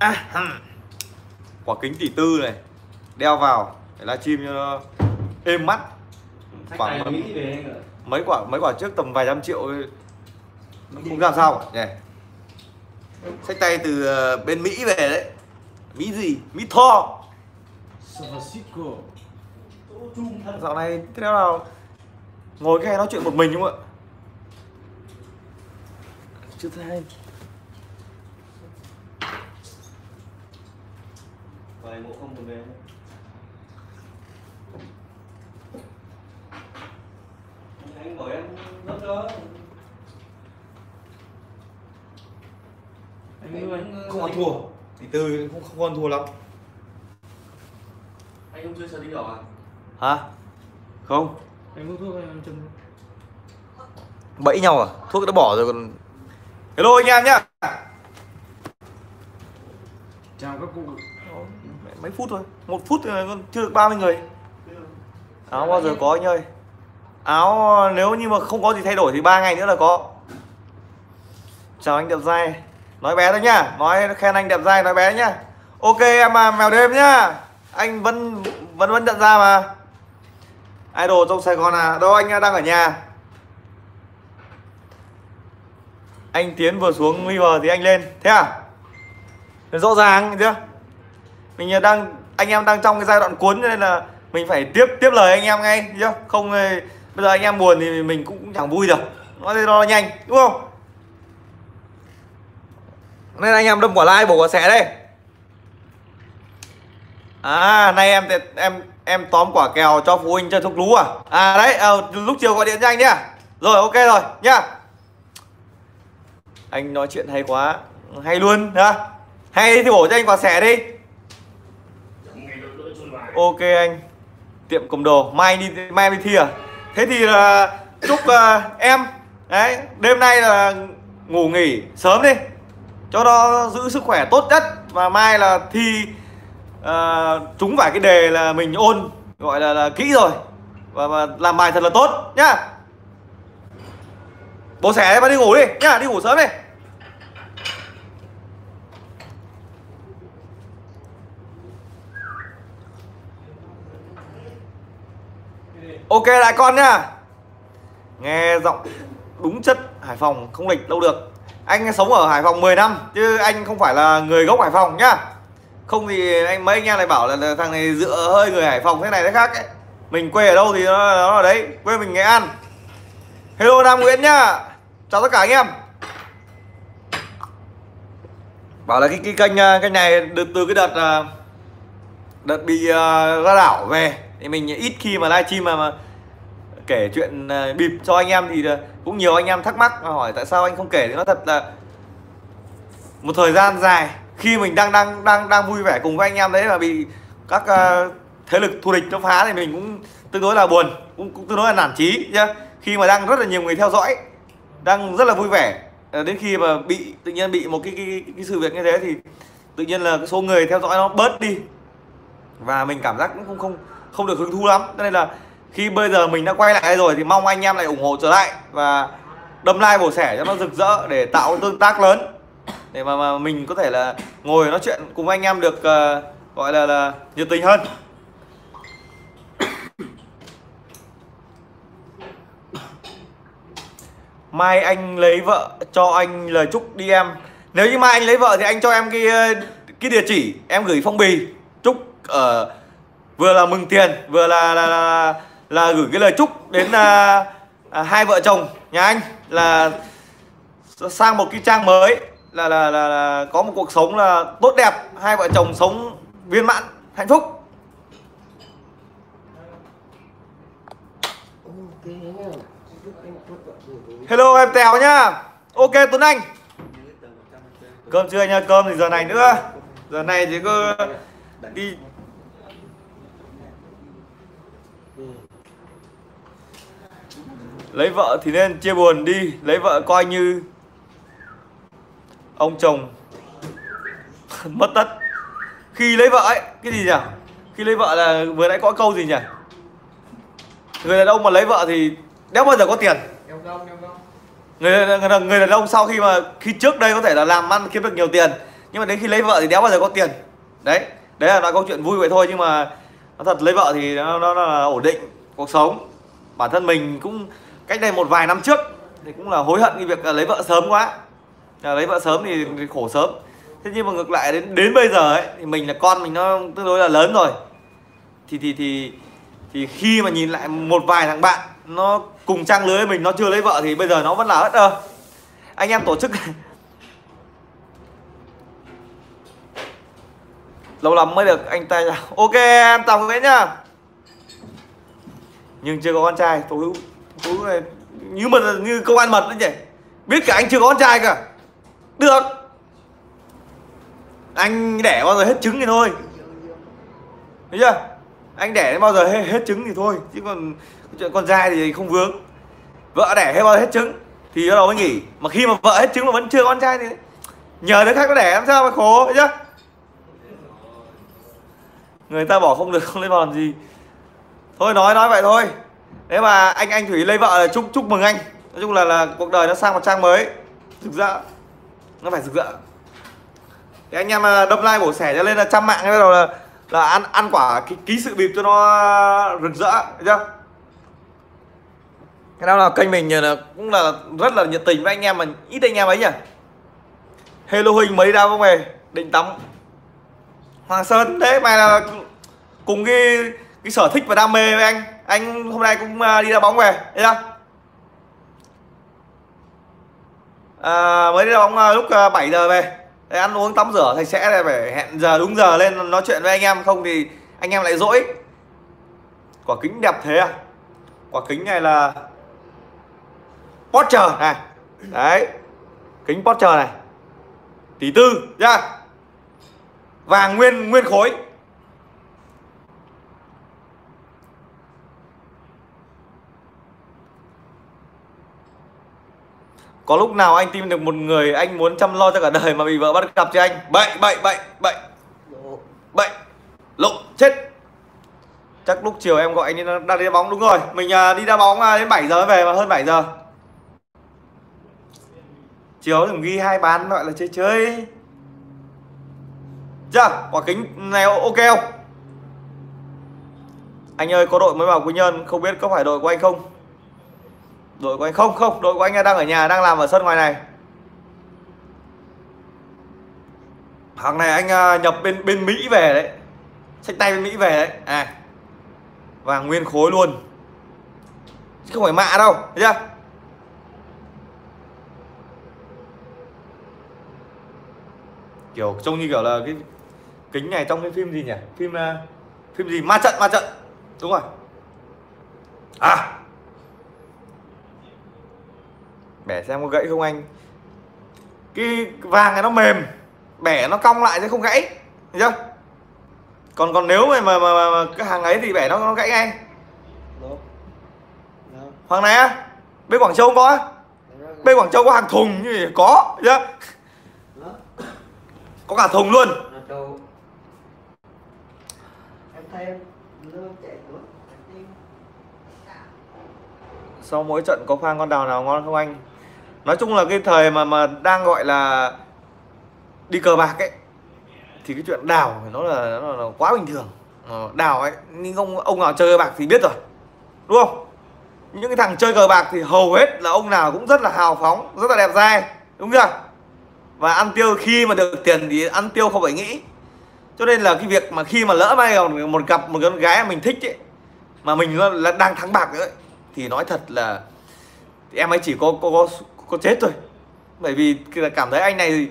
à, quả kính tỷ tư này đeo vào để livestream cho nó êm mắt. Khoảng ạ. mấy quả mấy quả trước tầm vài trăm triệu nó không làm sao nhỉ sách tay từ ờ, bên Mỹ về đấy. Mỹ gì? Mỹ Tho. Dạo này thế nào nào? Ngồi cái nói chuyện một mình đúng không ạ? Chưa thấy Vài bộ không còn về. Anh bảo em rất đó. Anh ơi, không ăn thua tỷ tư không không ăn thua lắm anh không chơi sở đi đỏ à? hả không Anh hút thuốc hay ăn chân? bẫy nhau à thuốc đã bỏ rồi còn hello anh em nhá Chào các cụ mấy phút thôi. Một phút thì chưa được 30 người. Áo bao giờ có anh ơi? Áo nếu như mà không có gì thay đổi thì ba ngày nữa là có. Chào anh đẹp dai nói bé thôi nhá. Nói khen anh đẹp dai nói bé nhá. Ok em à, mèo đêm nhá. Anh vẫn vẫn vẫn nhận ra mà. Idol trong sài gòn à đâu anh đang ở nhà? Anh tiến vừa xuống river thì anh lên. Thế à? Rõ ràng chưa? Mình đang anh em đang trong cái giai đoạn cuốn cho nên là mình phải tiếp tiếp lời anh em ngay chứ không bây giờ anh em buồn thì mình cũng chẳng vui được. Nó đây nó nhanh đúng không? Nên anh em đâm quả like bổ quả xẻ đây. À nay em em em tóm quả kèo cho phụ huynh chơi thuốc lú à? À đấy à, lúc chiều gọi điện cho anh nhá. Rồi ok rồi nhá. Anh nói chuyện hay quá hay luôn hả hay thì bổ cho anh quả xẻ đi ok anh. Tiệm cầm đồ mai đi mai đi thi à? Thế thì là chúc uh, em đấy đêm nay là ngủ nghỉ sớm đi. Cho nó giữ sức khỏe tốt nhất và mai là thi uh, trúng phải cái đề là mình ôn gọi là, là kỹ rồi. Và, và làm bài thật là tốt nhá. Bố xẻ mà đi ngủ đi nhá đi ngủ sớm đi. Ok lại con nhá. Nghe giọng đúng chất Hải Phòng không lịch đâu được. Anh sống ở Hải Phòng 10 năm Chứ anh không phải là người gốc Hải Phòng nhá. Không thì anh mấy anh em lại bảo là, là thằng này dựa hơi người Hải Phòng thế này thế khác ấy. Mình quê ở đâu thì nó, nó ở đấy Quê mình Nghệ An. Hello Nam Nguyễn nhá. Chào tất cả anh em. Bảo là cái, cái kênh à, kênh này được từ cái đợt à, đợt bị uh, ra đảo về thì mình ít khi mà livestream mà, mà kể chuyện à, bịp cho anh em thì à, cũng nhiều anh em thắc mắc và hỏi tại sao anh không kể. Thì nó thật là một thời gian dài khi mình đang đang đang đang vui vẻ cùng với anh em đấy mà bị các uh, thế lực thù địch nó phá thì mình cũng tương đối là buồn cũng, cũng tương đối là nản chí nhá. Khi mà đang rất là nhiều người theo dõi đang rất là vui vẻ đến khi mà bị tự nhiên bị một cái cái, cái, cái sự việc như thế thì tự nhiên là cái số người theo dõi nó bớt đi. Và mình cảm giác cũng không không không được hứng thú lắm. Cho nên là khi bây giờ mình đã quay lại rồi thì mong anh em lại ủng hộ trở lại và đâm like bổ sẻ cho nó rực rỡ để tạo tương tác lớn. Để mà, mà mình có thể là ngồi nói chuyện cùng anh em được uh, gọi là là nhiệt tình hơn. Mai anh lấy vợ cho anh lời chúc đi em. Nếu như mai anh lấy vợ thì anh cho em cái ờ, cái địa chỉ em gửi phong bì. Chúc ở vừa là mừng tiền vừa là là, là, là gửi cái lời chúc đến à, à, hai vợ chồng nhà anh là sang một cái trang mới là, là là là có một cuộc sống là tốt đẹp hai vợ chồng sống viên mãn hạnh phúc. Hello em tèo nhá. Ok tuấn anh. Cơm chưa nha cơm thì giờ này nữa. Giờ này thì cứ đi lấy vợ thì nên chia buồn đi lấy vợ coi như ông chồng mất tất. Khi lấy vợ ấy cái gì nhỉ? Khi lấy vợ là vừa nãy có câu gì nhỉ? Người đàn ông mà lấy vợ thì đéo bao giờ có tiền? Người người, người đàn ông sau khi mà khi trước đây có thể là làm ăn kiếm được nhiều tiền nhưng mà đến khi lấy vợ thì đéo bao giờ có tiền? Đấy đấy là nói câu chuyện vui vậy thôi nhưng mà nó thật lấy vợ thì nó, nó, nó là ổn định cuộc sống. Bản thân mình cũng cách đây một vài năm trước thì cũng là hối hận cái việc lấy vợ sớm quá. À, lấy vợ sớm thì, khổ sớm. Thế nhưng mà ngược lại đến đến bây giờ ấy thì mình là con mình nó tương đối là lớn rồi. Thì thì thì thì khi mà nhìn lại một vài thằng bạn nó cùng trang lưới mình nó chưa lấy vợ thì bây giờ nó vẫn là ớt ơ. Anh em tổ chức lâu lắm mới được anh tay ok em tòng quý nhá. Nhưng chưa có con trai tôi hữu tôi này như mà như công an mật đấy nhỉ? Biết cả anh chưa có con trai cả. Được. Anh đẻ bao giờ hết trứng thì thôi. Thấy chưa? Anh đẻ bao giờ hết, hết trứng thì thôi chứ còn chuyện con trai thì không vướng. Vợ đẻ hết bao giờ hết trứng thì bắt đầu mới nghỉ. Mà khi mà vợ hết trứng mà vẫn chưa có con trai thì nhờ đứa khác nó đẻ làm sao mà khổ thấy chưa? Người ta bỏ không được không lấy vào làm gì. Thôi nói nói vậy thôi nếu mà anh anh thủy lấy vợ là chúc chúc mừng anh. Nói chung là là cuộc đời nó sang một trang mới. Rực rỡ. Nó phải rực rỡ. Thì anh em à, đâm like bổ sẻ cho lên là trăm mạng bắt đầu là là ăn ăn quả ký, ký sự bịp cho nó rực rỡ chưa? Cái đó là kênh mình là cũng là rất là nhiệt tình với anh em mà ít anh em ấy nhỉ? Hello huynh mấy đau không về? Định tắm. Hoàng sơn thế mày là cùng cái cái sở thích và đam mê với anh anh hôm nay cũng à, đi đá bóng về thấy chưa? À, mới đi đá bóng à, lúc à, 7 giờ về. Đấy, ăn uống tắm rửa sạch sẽ này phải hẹn giờ đúng giờ lên nói chuyện với anh em không thì anh em lại dỗi. Quả kính đẹp thế à? Quả kính này là Porsche này. Đấy kính Porsche này. Tỷ tư nhá. Vàng nguyên nguyên khối. Có lúc nào anh tìm được một người anh muốn chăm lo cho cả đời mà bị vợ bắt gặp cho anh? Bậy bậy bậy bậy. Bậy. Lộn, chết. Chắc lúc chiều em gọi anh đi đang đi đá bóng, đúng rồi. Mình à, đi đá bóng à, đến 7 giờ về mà, hơn 7 giờ. Chiều thì ghi hai bán gọi là chơi chơi. Chưa? Quả kính này ok không? Anh ơi, có đội mới vào quy nhơn, không biết có phải đội của anh không? Đội của anh, không không, đội của anh đang ở nhà, đang làm ở sân ngoài này. Hàng này anh à, nhập bên bên mỹ về đấy. Sách tay bên mỹ về đấy. À. Và nguyên khối luôn. Chứ không phải mạ đâu, thấy chưa? Kiểu trông như kiểu là cái kính này trong cái phim gì nhỉ? Phim à, phim gì? Ma trận ma trận. Đúng rồi. À. bẻ xem có gãy không anh? Cái vàng này nó mềm bẻ nó cong lại chứ không gãy thấy chưa còn còn nếu mà mà, mà, mà, mà cái hàng ấy thì bẻ nó nó gãy ngay. Hoàng này á bên quảng châu có á. Bên quảng châu có hàng thùng như vậy có thấy chưa có cả thùng luôn. Sau mỗi trận có khoang con đào nào ngon không anh? Nói chung là cái thời mà mà đang gọi là đi cờ bạc ấy thì cái chuyện đào nó là nó là quá bình thường. Ờ, đào ấy nhưng ông ông nào chơi bạc thì biết rồi đúng không? Những cái thằng chơi cờ bạc thì hầu hết là ông nào cũng rất là hào phóng rất là đẹp trai đúng chưa? Và ăn tiêu khi mà được tiền thì ăn tiêu không phải nghĩ. Cho nên là cái việc mà khi mà lỡ may còn một cặp một con gái mình thích ấy mà mình là đang thắng bạc nữa ấy, thì nói thật là em ấy chỉ có có có, con chết rồi, bởi vì cảm thấy anh này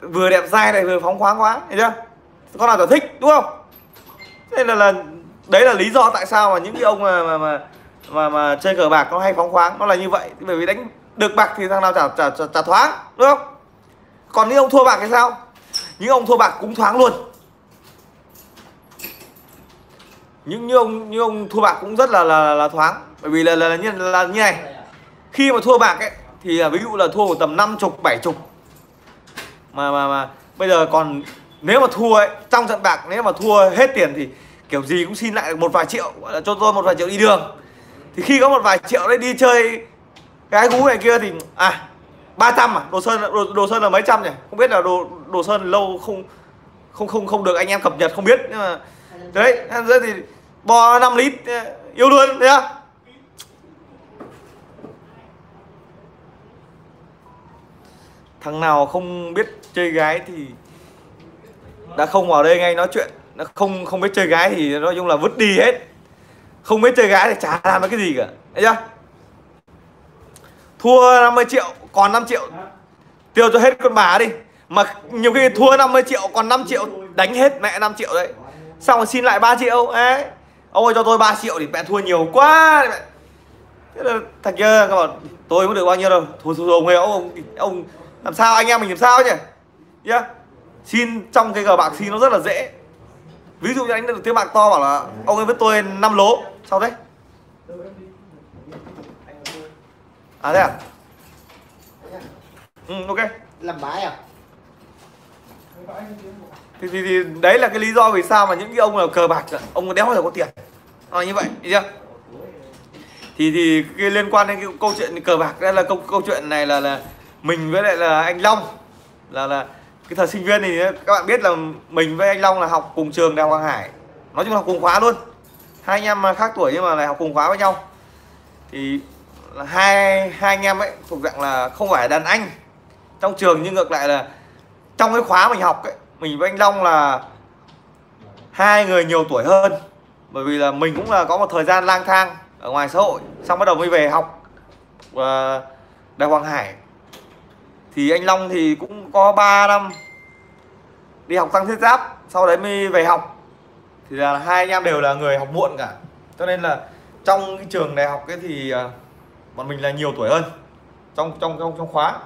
vừa đẹp trai này vừa phóng khoáng quá thấy chưa? Con nào tao thích đúng không? Thế là là đấy là lý do tại sao mà những cái ông mà mà mà mà, mà chơi cờ bạc nó hay phóng khoáng nó là như vậy. Bởi vì đánh được bạc thì thằng nào trả trả trả, trả thoáng đúng không? Còn những ông thua bạc thì sao? Những ông thua bạc cũng thoáng luôn. Những như ông như ông thua bạc cũng rất là là, là thoáng. Bởi vì là là, là, như, là như này. Khi mà thua bạc ấy thì là ví dụ là thua tầm năm chục bảy chục. Mà mà mà bây giờ còn nếu mà thua ấy trong trận bạc nếu mà thua hết tiền thì kiểu gì cũng xin lại được một vài triệu gọi là cho tôi một vài triệu đi đường. Thì khi có một vài triệu đấy đi chơi cái gú này kia thì à 300 à? Đồ sơn đồ, đồ sơn là mấy trăm nhỉ? Không biết là đồ đồ sơn lâu không không không không được anh em cập nhật không biết nhưng mà đấy rất thì bo 5 lít yêu luôn thấy thằng nào không biết chơi gái thì đã không vào đây ngay nói chuyện. Nó không không biết chơi gái thì nói chung là vứt đi hết. Không biết chơi gái thì chả làm được cái gì cả. Thấy chưa? Thua 50 triệu còn 5 triệu. Tiêu cho hết con bà đi. Mà nhiều khi thua 50 triệu còn 5 triệu đánh hết mẹ 5 triệu đấy. Xong rồi xin lại 3 triệu ấy. Ông ơi cho tôi 3 triệu thì mẹ thua nhiều quá mẹ. thế là thằng kia các bạn tôi mới được bao nhiêu đâu. Thua thua ông ấy ông ông làm sao anh em mình làm sao nhỉ? Yeah. xin trong cái cờ bạc xin nó rất là dễ. Ví dụ như anh được tiếng bạc to bảo là ông ấy với tôi 5 lố sao đấy à thế à? Ừ ok. Làm bãi à? Thì, thì, thì đấy là cái lý do vì sao mà những cái ông là cờ bạc ông đéo bao giờ có tiền. À, như vậy chưa? Thì thì cái liên quan đến cái câu chuyện cờ bạc đây là câu câu chuyện này là là mình với lại là anh Long. Là là cái thời sinh viên thì các bạn biết là mình với anh Long là học cùng trường đại học Hoàng Hải. Nói chung là học cùng khóa luôn. Hai anh em khác tuổi nhưng mà lại học cùng khóa với nhau. Thì là hai hai anh em ấy thuộc dạng là không phải đàn anh. Trong trường nhưng ngược lại là trong cái khóa mình học ấy, mình với anh Long là hai người nhiều tuổi hơn. Bởi vì là mình cũng là có một thời gian lang thang ở ngoài xã hội, xong bắt đầu mới về học và đại Hoàng Hải thì anh Long thì cũng có 3 năm đi học tăng thiết giáp, sau đấy mới về học. Thì là hai anh em đều là người học muộn cả. Cho nên là trong cái trường đại học cái thì à, bọn mình là nhiều tuổi hơn trong trong trong trong khóa.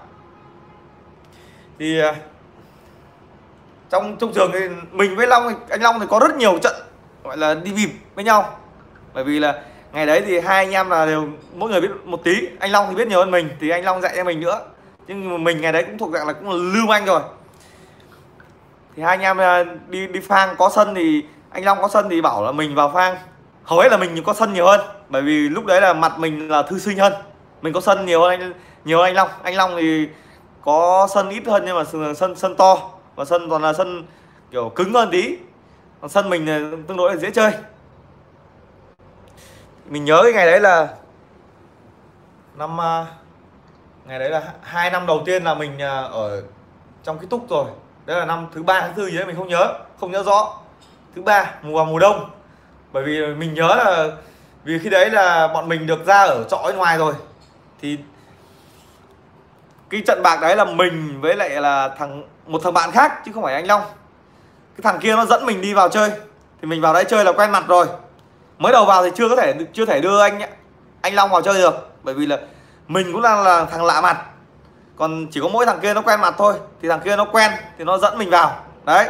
Thì à, trong trong trường thì mình với Long, anh Long thì có rất nhiều trận, gọi là, đi bịp với nhau. Bởi vì là ngày đấy thì hai anh em là đều, mỗi người biết một tí, anh Long thì biết nhiều hơn mình, thì anh Long dạy cho mình nữa nhưng mà mình ngày đấy cũng thuộc dạng là cũng là lưu manh rồi. Thì hai anh em à, đi đi phang có sân thì anh Long có sân thì bảo là mình vào phang. Hầu hết là mình có sân nhiều hơn bởi vì lúc đấy là mặt mình là thư sinh hơn. Mình có sân nhiều hơn anh nhiều hơn anh Long. Anh Long thì có sân ít hơn nhưng mà sân sân, to. Và sân toàn là sân kiểu cứng hơn tí. Còn sân mình là tương đối là dễ chơi. Mình nhớ cái ngày đấy là năm à, ngày đấy là hai năm đầu tiên là mình à, ở trong cái túc rồi. Đấy là năm thứ ba, thứ tư gì đấy mình không nhớ không nhớ rõ. Thứ ba, mùa vào mùa đông. Bởi vì mình nhớ là, vì khi đấy là bọn mình được ra ở trọ ngoài rồi. Thì cái trận bạc đấy là mình với lại là thằng, một thằng bạn khác, chứ không phải anh Long. Cái thằng kia nó dẫn mình đi vào chơi. Thì mình vào đấy chơi là quen mặt rồi. Mới đầu vào thì chưa có thể, chưa thể đưa anh anh Long vào chơi được. Bởi vì là mình cũng là, là thằng lạ mặt. Còn chỉ có mỗi thằng kia nó quen mặt thôi thì thằng kia nó quen thì nó dẫn mình vào. Đấy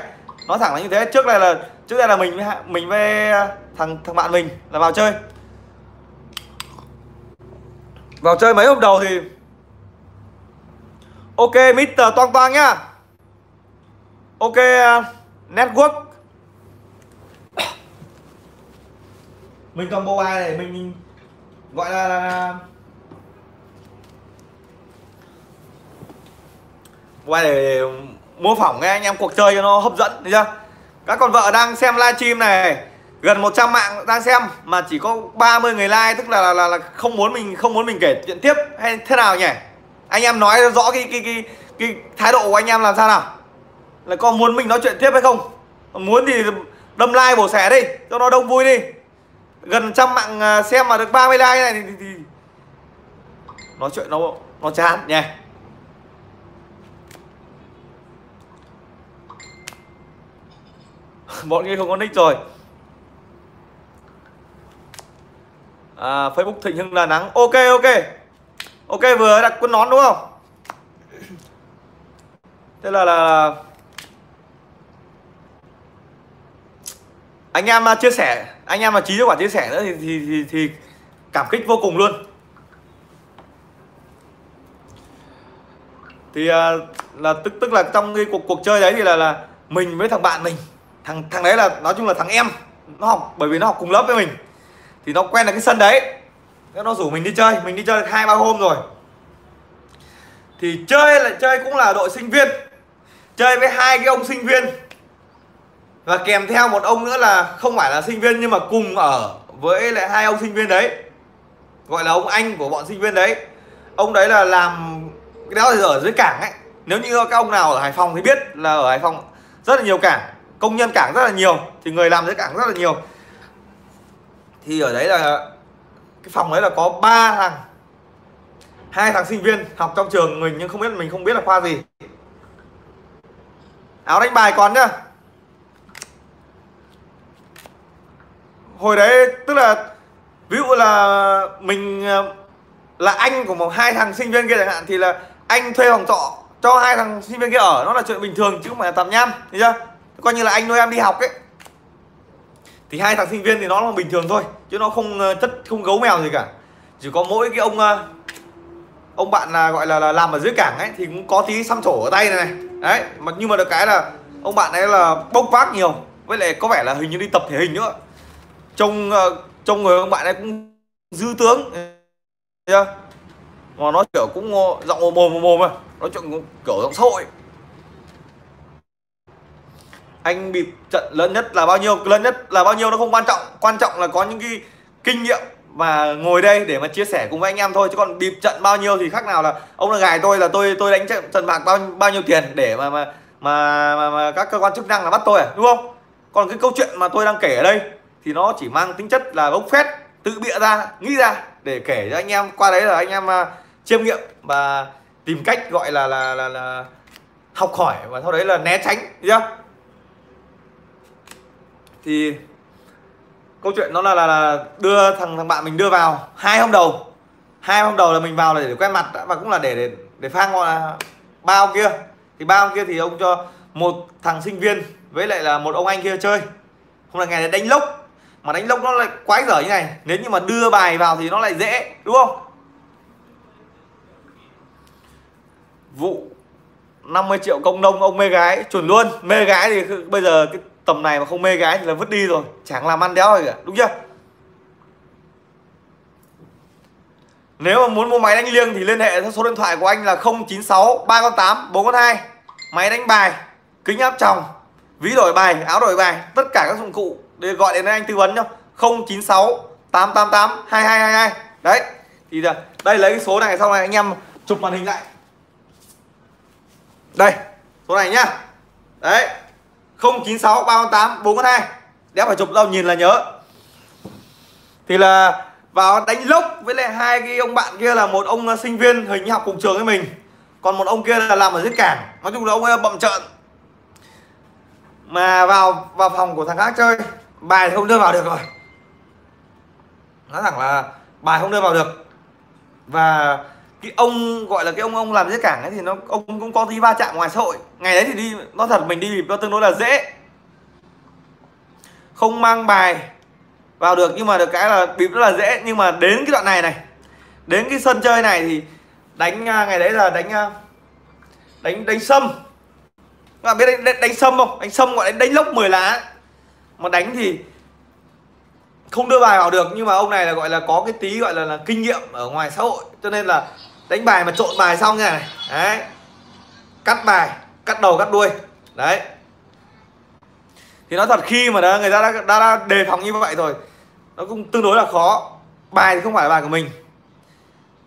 nói thẳng là như thế. Trước đây là trước đây là mình với mình với à, thằng thằng bạn mình là vào chơi. Vào chơi mấy hôm đầu thì ok Mr. Toang Toang nhá. Ok à, network. Mình cầm mobile này mình gọi là, quay để mô phỏng nghe anh em cuộc chơi cho nó hấp dẫn thấy chưa? Các con vợ đang xem livestream này gần 100 mạng đang xem mà chỉ có 30 người like tức là, là là, là không muốn mình không muốn mình kể chuyện tiếp hay thế nào nhỉ? Anh em nói rõ cái cái cái cái thái độ của anh em làm sao nào? Là có muốn mình nói chuyện tiếp hay không? Muốn thì đâm like bổ xẻ đi cho nó đông vui đi. Gần trăm mạng à, xem mà được 30 like này thì, thì, thì... nói chuyện nó nó chán nha bọn kia không có nick rồi. À, Facebook Thịnh Hưng Đà Nẵng. Ok ok. Ok vừa đặt quân nón đúng không? Thế là là anh em à, chia sẻ. Anh em mà trí cho quả chia sẻ nữa thì, thì thì thì cảm kích vô cùng luôn. Thì à, là tức tức là trong cái cuộc cuộc chơi đấy thì là là mình với thằng bạn mình thằng thằng đấy là, nói chung là thằng em. Nó học, bởi vì nó học cùng lớp với mình. Thì nó quen được cái sân đấy. Nó rủ mình đi chơi. Mình đi chơi được hai, ba hôm rồi. Thì chơi là chơi cũng là đội sinh viên. Chơi với hai cái ông sinh viên. Và kèm theo một ông nữa là không phải là sinh viên, nhưng mà cùng ở với lại hai ông sinh viên đấy. Gọi là ông anh của bọn sinh viên đấy. Ông đấy là làm cái đó thì ở dưới cảng ấy. Nếu như các ông nào ở hải phòng thì biết là ở hải phòng rất là nhiều cảng công nhân cảng rất là nhiều, thì người làm dưới cảng rất là nhiều. Thì ở đấy là cái phòng đấy là có ba thằng, hai thằng sinh viên học trong trường mình nhưng không biết, mình không biết là khoa gì. Áo đánh bài còn nhá. Hồi đấy, tức là, ví dụ là mình, là anh của một hai thằng sinh viên kia chẳng hạn, thì là anh thuê phòng trọ cho hai thằng sinh viên kia ở, nó là chuyện bình thường chứ không phải là tạp nham, thấy chưa? Coi như là anh nuôi em đi học ấy. Thì hai thằng sinh viên thì nó là bình thường thôi chứ nó không ờ, chất không gấu mèo gì cả. Chỉ có mỗi cái ông ờ, ông bạn là gọi là, là làm ở dưới cảng ấy thì cũng có tí xăm trổ ở tay này, này. Đấy mà nhưng mà được cái là ông bạn ấy là bốc vác nhiều với lại có vẻ là hình như đi tập thể hình nữa. Trông ờ, trông người ông bạn ấy cũng dư tướng ừ, chưa? Mà nó kiểu cũng giọng mồm mồm mồm mà nó chuyện kiểu giọng xã hội anh bịp trận lớn nhất là bao nhiêu? Lớn nhất là bao nhiêu nó không quan trọng. Quan trọng là có những cái kinh nghiệm và ngồi đây để mà chia sẻ cùng với anh em thôi. Chứ còn bịp trận bao nhiêu thì khác nào là ông là gài tôi là tôi tôi đánh trận, trận bạc bao bao nhiêu tiền để mà mà mà, mà, mà các cơ quan chức năng là bắt tôi à? Đúng không? Còn cái câu chuyện mà tôi đang kể ở đây thì nó chỉ mang tính chất là bốc phét tự bịa ra nghĩ ra để kể cho anh em. Qua đấy là anh em uh, chiêm nghiệm và tìm cách gọi là là là, là học hỏi và sau đấy là né tránh chưa thì câu chuyện nó là, là là đưa thằng thằng bạn mình đưa vào hai hôm đầu. Hai hôm đầu là mình vào là để quen mặt và cũng là để để để phang gọi là bao kia. Thì bao kia thì ông cho một thằng sinh viên với lại là một ông anh kia chơi. Không là ngày này đánh lốc mà đánh lốc nó lại quái dở như này. Nếu như mà đưa bài vào thì nó lại dễ đúng không? Vụ 50 triệu công nông ông mê gái chuẩn luôn. Mê gái thì bây giờ cái tầm này mà không mê gái thì là vứt đi rồi, chẳng làm ăn đéo gì cả, đúng chưa? Nếu mà muốn mua máy đánh liêng thì liên hệ theo số điện thoại của anh là 096 308 412 máy đánh bài, kính áp tròng, ví đổi bài, áo đổi bài, tất cả các dụng cụ để gọi đến anh tư vấn nhá. 096 888 2222 đấy, thì đây lấy cái số này sau này anh em chụp màn hình lại. Đây, số này nhá. Đấy. 096 388 412 đéo phải chụp đâu, nhìn là nhớ. Thì là vào đánh lốc với lại hai cái ông bạn kia là một ông ờ, sinh viên hình như học cùng trường với mình. Còn một ông kia là làm ở dưới cảng. Nói chung là ông ấy bậm trợn. Mà vào vào phòng của thằng khác chơi, bài thì không đưa vào được rồi. Nói thẳng là bài không đưa vào được. Và cái ông gọi là cái ông ông làm dưới cảng ấy thì nó ông cũng có tí va chạm ngoài xã hội. Ngày đấy thì đi nó thật mình đi bịp nó tương đối là dễ. Không mang bài vào được nhưng mà được cái là bịp rất là dễ. Nhưng mà đến cái đoạn này này đến cái sân chơi này thì đánh à, ngày đấy là đánh à, đánh đánh sâm. Các bạn biết đánh, đánh, đánh sâm không? Đánh sâm gọi là đánh lốc 10 lá. Mà đánh thì không đưa bài vào được nhưng mà ông này là gọi là có cái tí gọi là, là kinh nghiệm ở ngoài xã hội. Cho nên là đánh bài mà trộn bài xong như này. Đấy. Cắt bài cắt đầu cắt đuôi. Đấy. Thì nói thật khi mà đã, người ta đã, đã, đã đề phòng như vậy rồi nó cũng tương đối là khó. Bài thì không phải là bài của mình.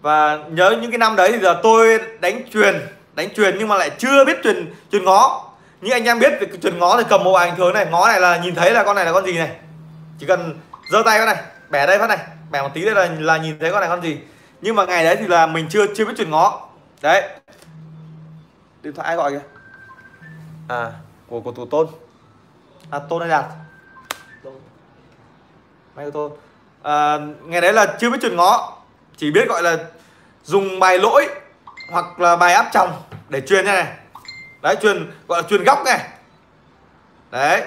Và nhớ những cái năm đấy thì giờ tôi đánh truyền đánh truyền nhưng mà lại chưa biết truyền truyền ngó. Như anh em biết về truyền ngó thì cầm một bài bình thường này ngó này là nhìn thấy là con này là con gì này. Chỉ cần giơ tay con này bẻ đây phát này bẻ một tí đây là là nhìn thấy con này con gì nhưng mà ngày đấy thì là mình chưa chưa biết truyền ngó. Đấy. Điện thoại ai gọi kìa? À của của tổ tôn. À tôn hay đạt. May tôn. À, ngày đấy là chưa biết truyền ngó. Chỉ biết gọi là dùng bài lỗi hoặc là bài áp tròng để truyền như này. Đấy truyền gọi là truyền góc này. Đấy.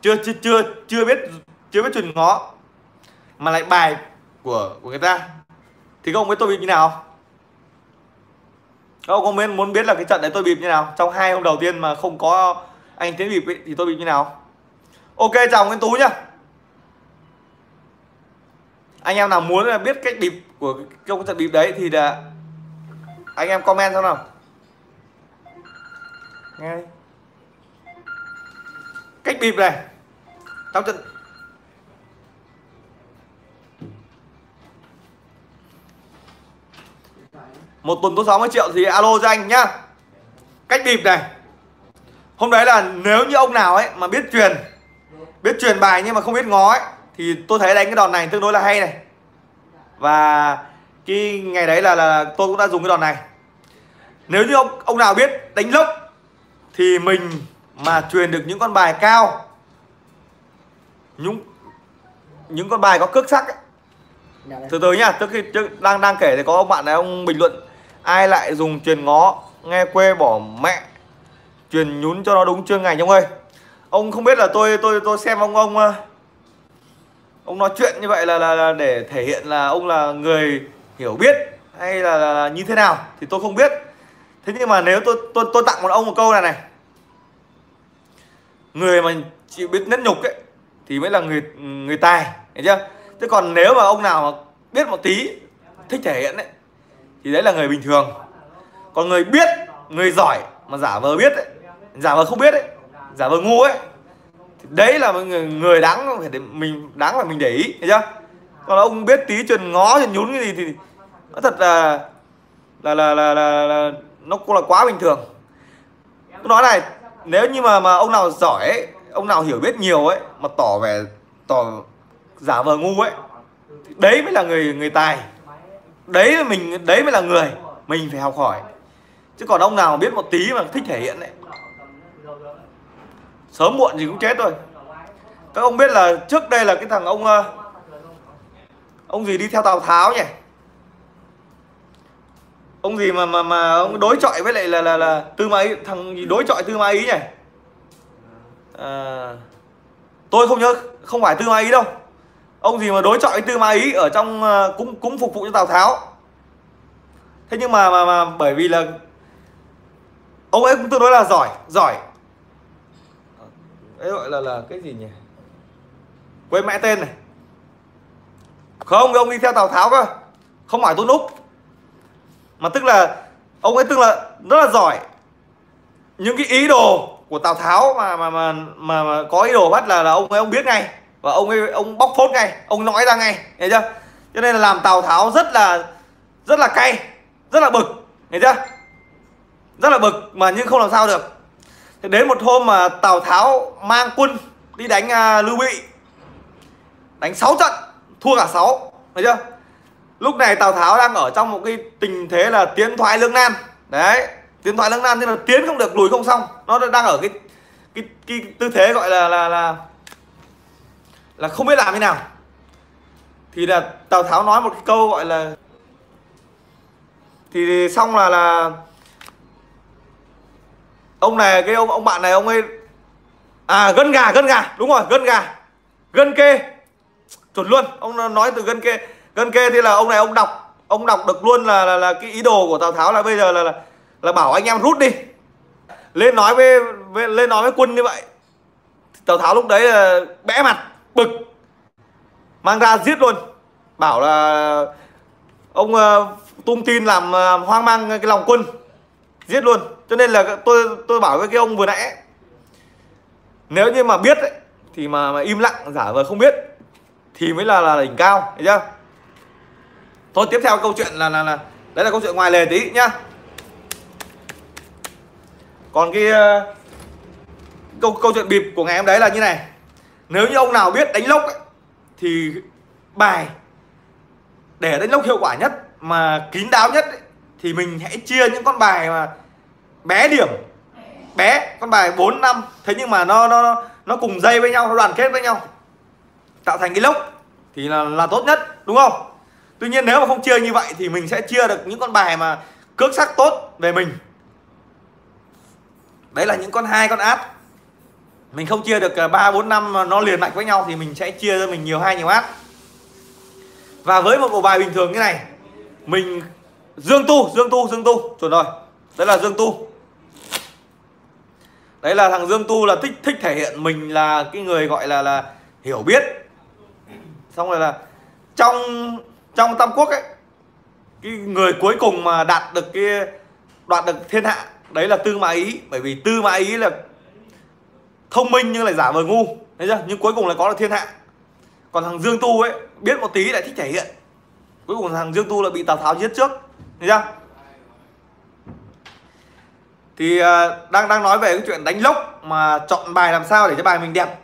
Chưa chưa chưa chưa biết chưa biết truyền ngó mà lại bài của của người ta thì các ông biết tôi bịp như nào? Các ông comment muốn biết là cái trận đấy tôi bịp như nào? Trong hai hôm đầu tiên mà không có anh tiến bịp ấy, thì tôi bịp như nào? Ok chào nguyễn tú nhá. Anh em nào muốn là biết cách bịp của trong trận bịp đấy thì là anh em comment xem nào. Nghe cách bịp này trong trận một tuần tốt 60 triệu thì alo cho anh nhá. Cách bịp này. Hôm đấy là nếu như ông nào ấy mà biết truyền biết truyền bài nhưng mà không biết ngó ấy thì tôi thấy đánh cái đòn này tương đối là hay này. Và cái ngày đấy là là tôi cũng đã dùng cái đòn này. Nếu như ông ông nào biết đánh lốc thì mình mà truyền được những con bài cao những những con bài có cước sắc ấy, từ từ nhá trước khi trước đang đang kể thì có ông bạn này ông bình luận ai lại dùng truyền ngó nghe quê bỏ mẹ truyền nhún cho nó đúng chuyên ngành ông ơi? Ông không biết là tôi tôi tôi xem ông ông ờ, ông nói chuyện như vậy là, là, là để thể hiện là ông là người hiểu biết hay là, là, là như thế nào thì tôi không biết. Thế nhưng mà nếu tôi tôi tôi tặng một ông một câu này này. Người mà chịu biết nhẫn nhục ấy thì mới là người người tài hiểu chưa? Thế còn nếu mà ông nào mà biết một tí thích thể hiện ấy thì đấy là người bình thường. Còn người biết người giỏi mà giả vờ biết ấy giả vờ không biết ấy giả vờ ngu ấy thì đấy là người, người đáng phải để mình đáng phải mình để ý hiểu chưa? Còn ông biết tí chuyện ngó chuyện nhún cái gì thì nó thật là là là là, là, là nó cũng là quá bình thường. Tôi nói này nếu như mà mà ông nào giỏi ấy, ông nào hiểu biết nhiều ấy mà tỏ vẻ tỏ giả vờ ngu ấy đấy mới là người người tài đấy là mình đấy mới là người mình phải học hỏi. Chứ còn ông nào biết một tí mà thích thể hiện đấy. Sớm muộn gì cũng chết thôi. Các ông biết là trước đây là cái thằng ông ờ, ông gì đi theo tào tháo nhỉ? Ông gì mà mà mà ông đối chọi với lại là là là tư mã ý thằng gì đối chọi tư mã ý nhỉ? À, tôi không nhớ không phải tư mã ý đâu ông gì mà đối chọi với tư ma ý ở trong ờ, cũng cũng phục vụ cho tào tháo. Thế nhưng mà mà mà bởi vì là ông ấy cũng tương đối là giỏi giỏi. Ấy gọi là là cái gì nhỉ? Quên mẹ tên này. Không ông đi theo tào tháo cơ. Không phải tôn úc. Mà tức là ông ấy tức là rất là giỏi. Những cái ý đồ của tào tháo mà mà mà mà, mà có ý đồ bắt là là ông ấy ông biết ngay và ông ấy ông bóc phốt ngay ông nói ra ngay hiểu chưa? Cho nên là làm tào tháo rất là rất là cay rất là bực hiểu chưa? Rất là bực mà nhưng không làm sao được. Thì đến một hôm mà tào tháo mang quân đi đánh uh, lưu bị đánh 6 trận thua cả 6 thấy chưa? Lúc này tào tháo đang ở trong một cái tình thế là tiến thoái lương nan. Đấy tiến thoái lương nan tức là tiến không được lùi không xong. Nó đang ở cái cái cái tư thế gọi là là là là không biết làm thế nào. Thì là tào tháo nói một cái câu gọi là thì xong là là ông này cái ông ông bạn này ông ấy à gân gà gân gà đúng rồi gân gà. Gân kê. Chuẩn luôn ông nói từ gân kê. Gân kê thì là ông này ông đọc ông đọc được luôn là là, là cái ý đồ của tào tháo là bây giờ là là, là bảo anh em rút đi. Lên nói với, với lên nói với quân như vậy. Tào tháo lúc đấy là bẽ mặt bực mang ra giết luôn. Bảo là ông uh, tung tin làm uh, hoang mang cái lòng quân giết luôn. Cho nên là tôi tôi bảo với cái ông vừa nãy nếu như mà biết ấy, thì mà, mà im lặng giả vờ không biết thì mới là là đỉnh cao thấy chưa? Thôi tiếp theo câu chuyện là là, là đấy là câu chuyện ngoài lề tí nhá. Còn cái uh, câu câu chuyện bịp của ngày em đấy là như này nếu như ông nào biết đánh lốc ấy, thì bài để đánh lốc hiệu quả nhất mà kín đáo nhất ấy, thì mình hãy chia những con bài mà bé điểm bé con bài 4 năm. Thế nhưng mà nó nó nó cùng dây với nhau nó đoàn kết với nhau tạo thành cái lốc thì là là tốt nhất đúng không? Tuy nhiên nếu mà không chia như vậy thì mình sẽ chia được những con bài mà cước sắc tốt về mình. Đấy là những con hai con át mình không chia được à, ba, bốn năm nó liền mạch với nhau thì mình sẽ chia ra mình nhiều hai, nhiều át. Và với một bộ bài bình thường như này, mình dương tu dương tu dương tu, chuẩn rồi. Đấy là dương tu. Đấy là thằng dương tu là thích thích thể hiện mình là cái người gọi là là hiểu biết. Xong rồi là trong trong tam quốc ấy, cái người cuối cùng mà đạt được cái, đoạt được thiên hạ, đấy là tư mã ý. Bởi vì tư mã ý là thông minh nhưng lại giả vờ ngu, thấy chưa? Nhưng cuối cùng lại có được thiên hạ. Còn thằng dương tu ấy, biết một tí lại thích thể hiện. Cuối cùng thằng dương tu là bị tào tháo giết trước, thấy chưa? Thì à, đang đang nói về cái chuyện đánh lốc mà chọn bài làm sao để cho bài mình đẹp.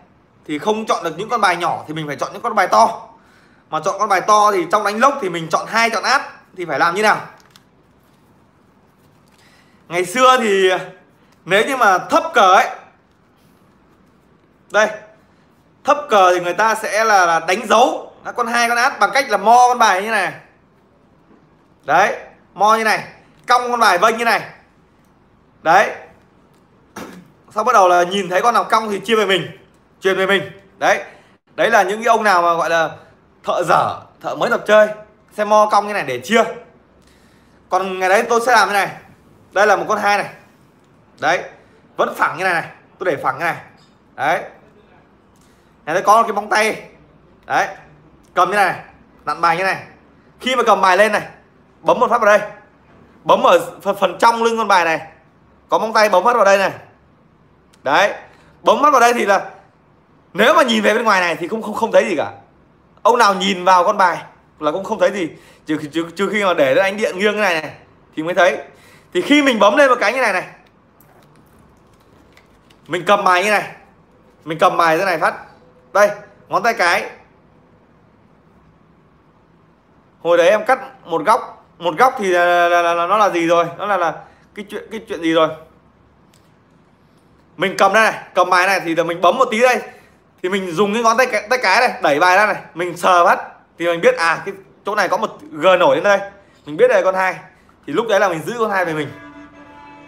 Thì không chọn được những con bài nhỏ thì mình phải chọn những con bài to. Mà chọn con bài to thì trong đánh lốc thì mình chọn hai, chọn áp thì phải làm như nào? Ngày xưa thì à, nếu như mà thấp cờ ấy đây thấp cờ thì người ta sẽ là, là đánh dấu. Các con hai con át bằng cách là mo con bài như này. Đấy mo như này cong con bài vênh như này. Đấy. Sau bắt đầu là nhìn thấy con nào cong thì chia về mình truyền về mình. Đấy đấy là những cái ông nào mà gọi là thợ dở thợ mới tập chơi xem mo cong như này để chia. Còn ngày đấy tôi sẽ làm như này. Đây là một con hai này. Đấy vẫn phẳng như này này tôi để phẳng như này. Đấy này nó có một cái móng tay. Đấy cầm như này nặn bài như này. Khi mà cầm bài lên này bấm một phát vào đây. Bấm ở phần, phần trong lưng con bài này. Có móng tay bấm phát vào đây này. Đấy bấm phát vào đây thì là nếu mà nhìn về bên ngoài này thì không không không thấy gì cả. Ông nào nhìn vào con bài là cũng không thấy gì. Trừ trừ, trừ khi mà để cái ánh điện nghiêng cái này này thì mới thấy. Thì khi mình bấm lên một cái như này này. Mình cầm bài như này. Mình cầm bài thế này phát đây ngón tay cái. Hồi đấy em cắt một góc. Một góc thì là, là, là, là nó là gì rồi? Nó là là cái chuyện cái chuyện gì rồi? Mình cầm đây này cầm bài này thì là mình bấm một tí đây. Thì mình dùng cái ngón tay cái, tay cái này đẩy bài ra này. Mình sờ phát thì mình biết à cái chỗ này có một g nổi lên đây. Mình biết đây con hai. Thì lúc đấy là mình giữ con hai về mình.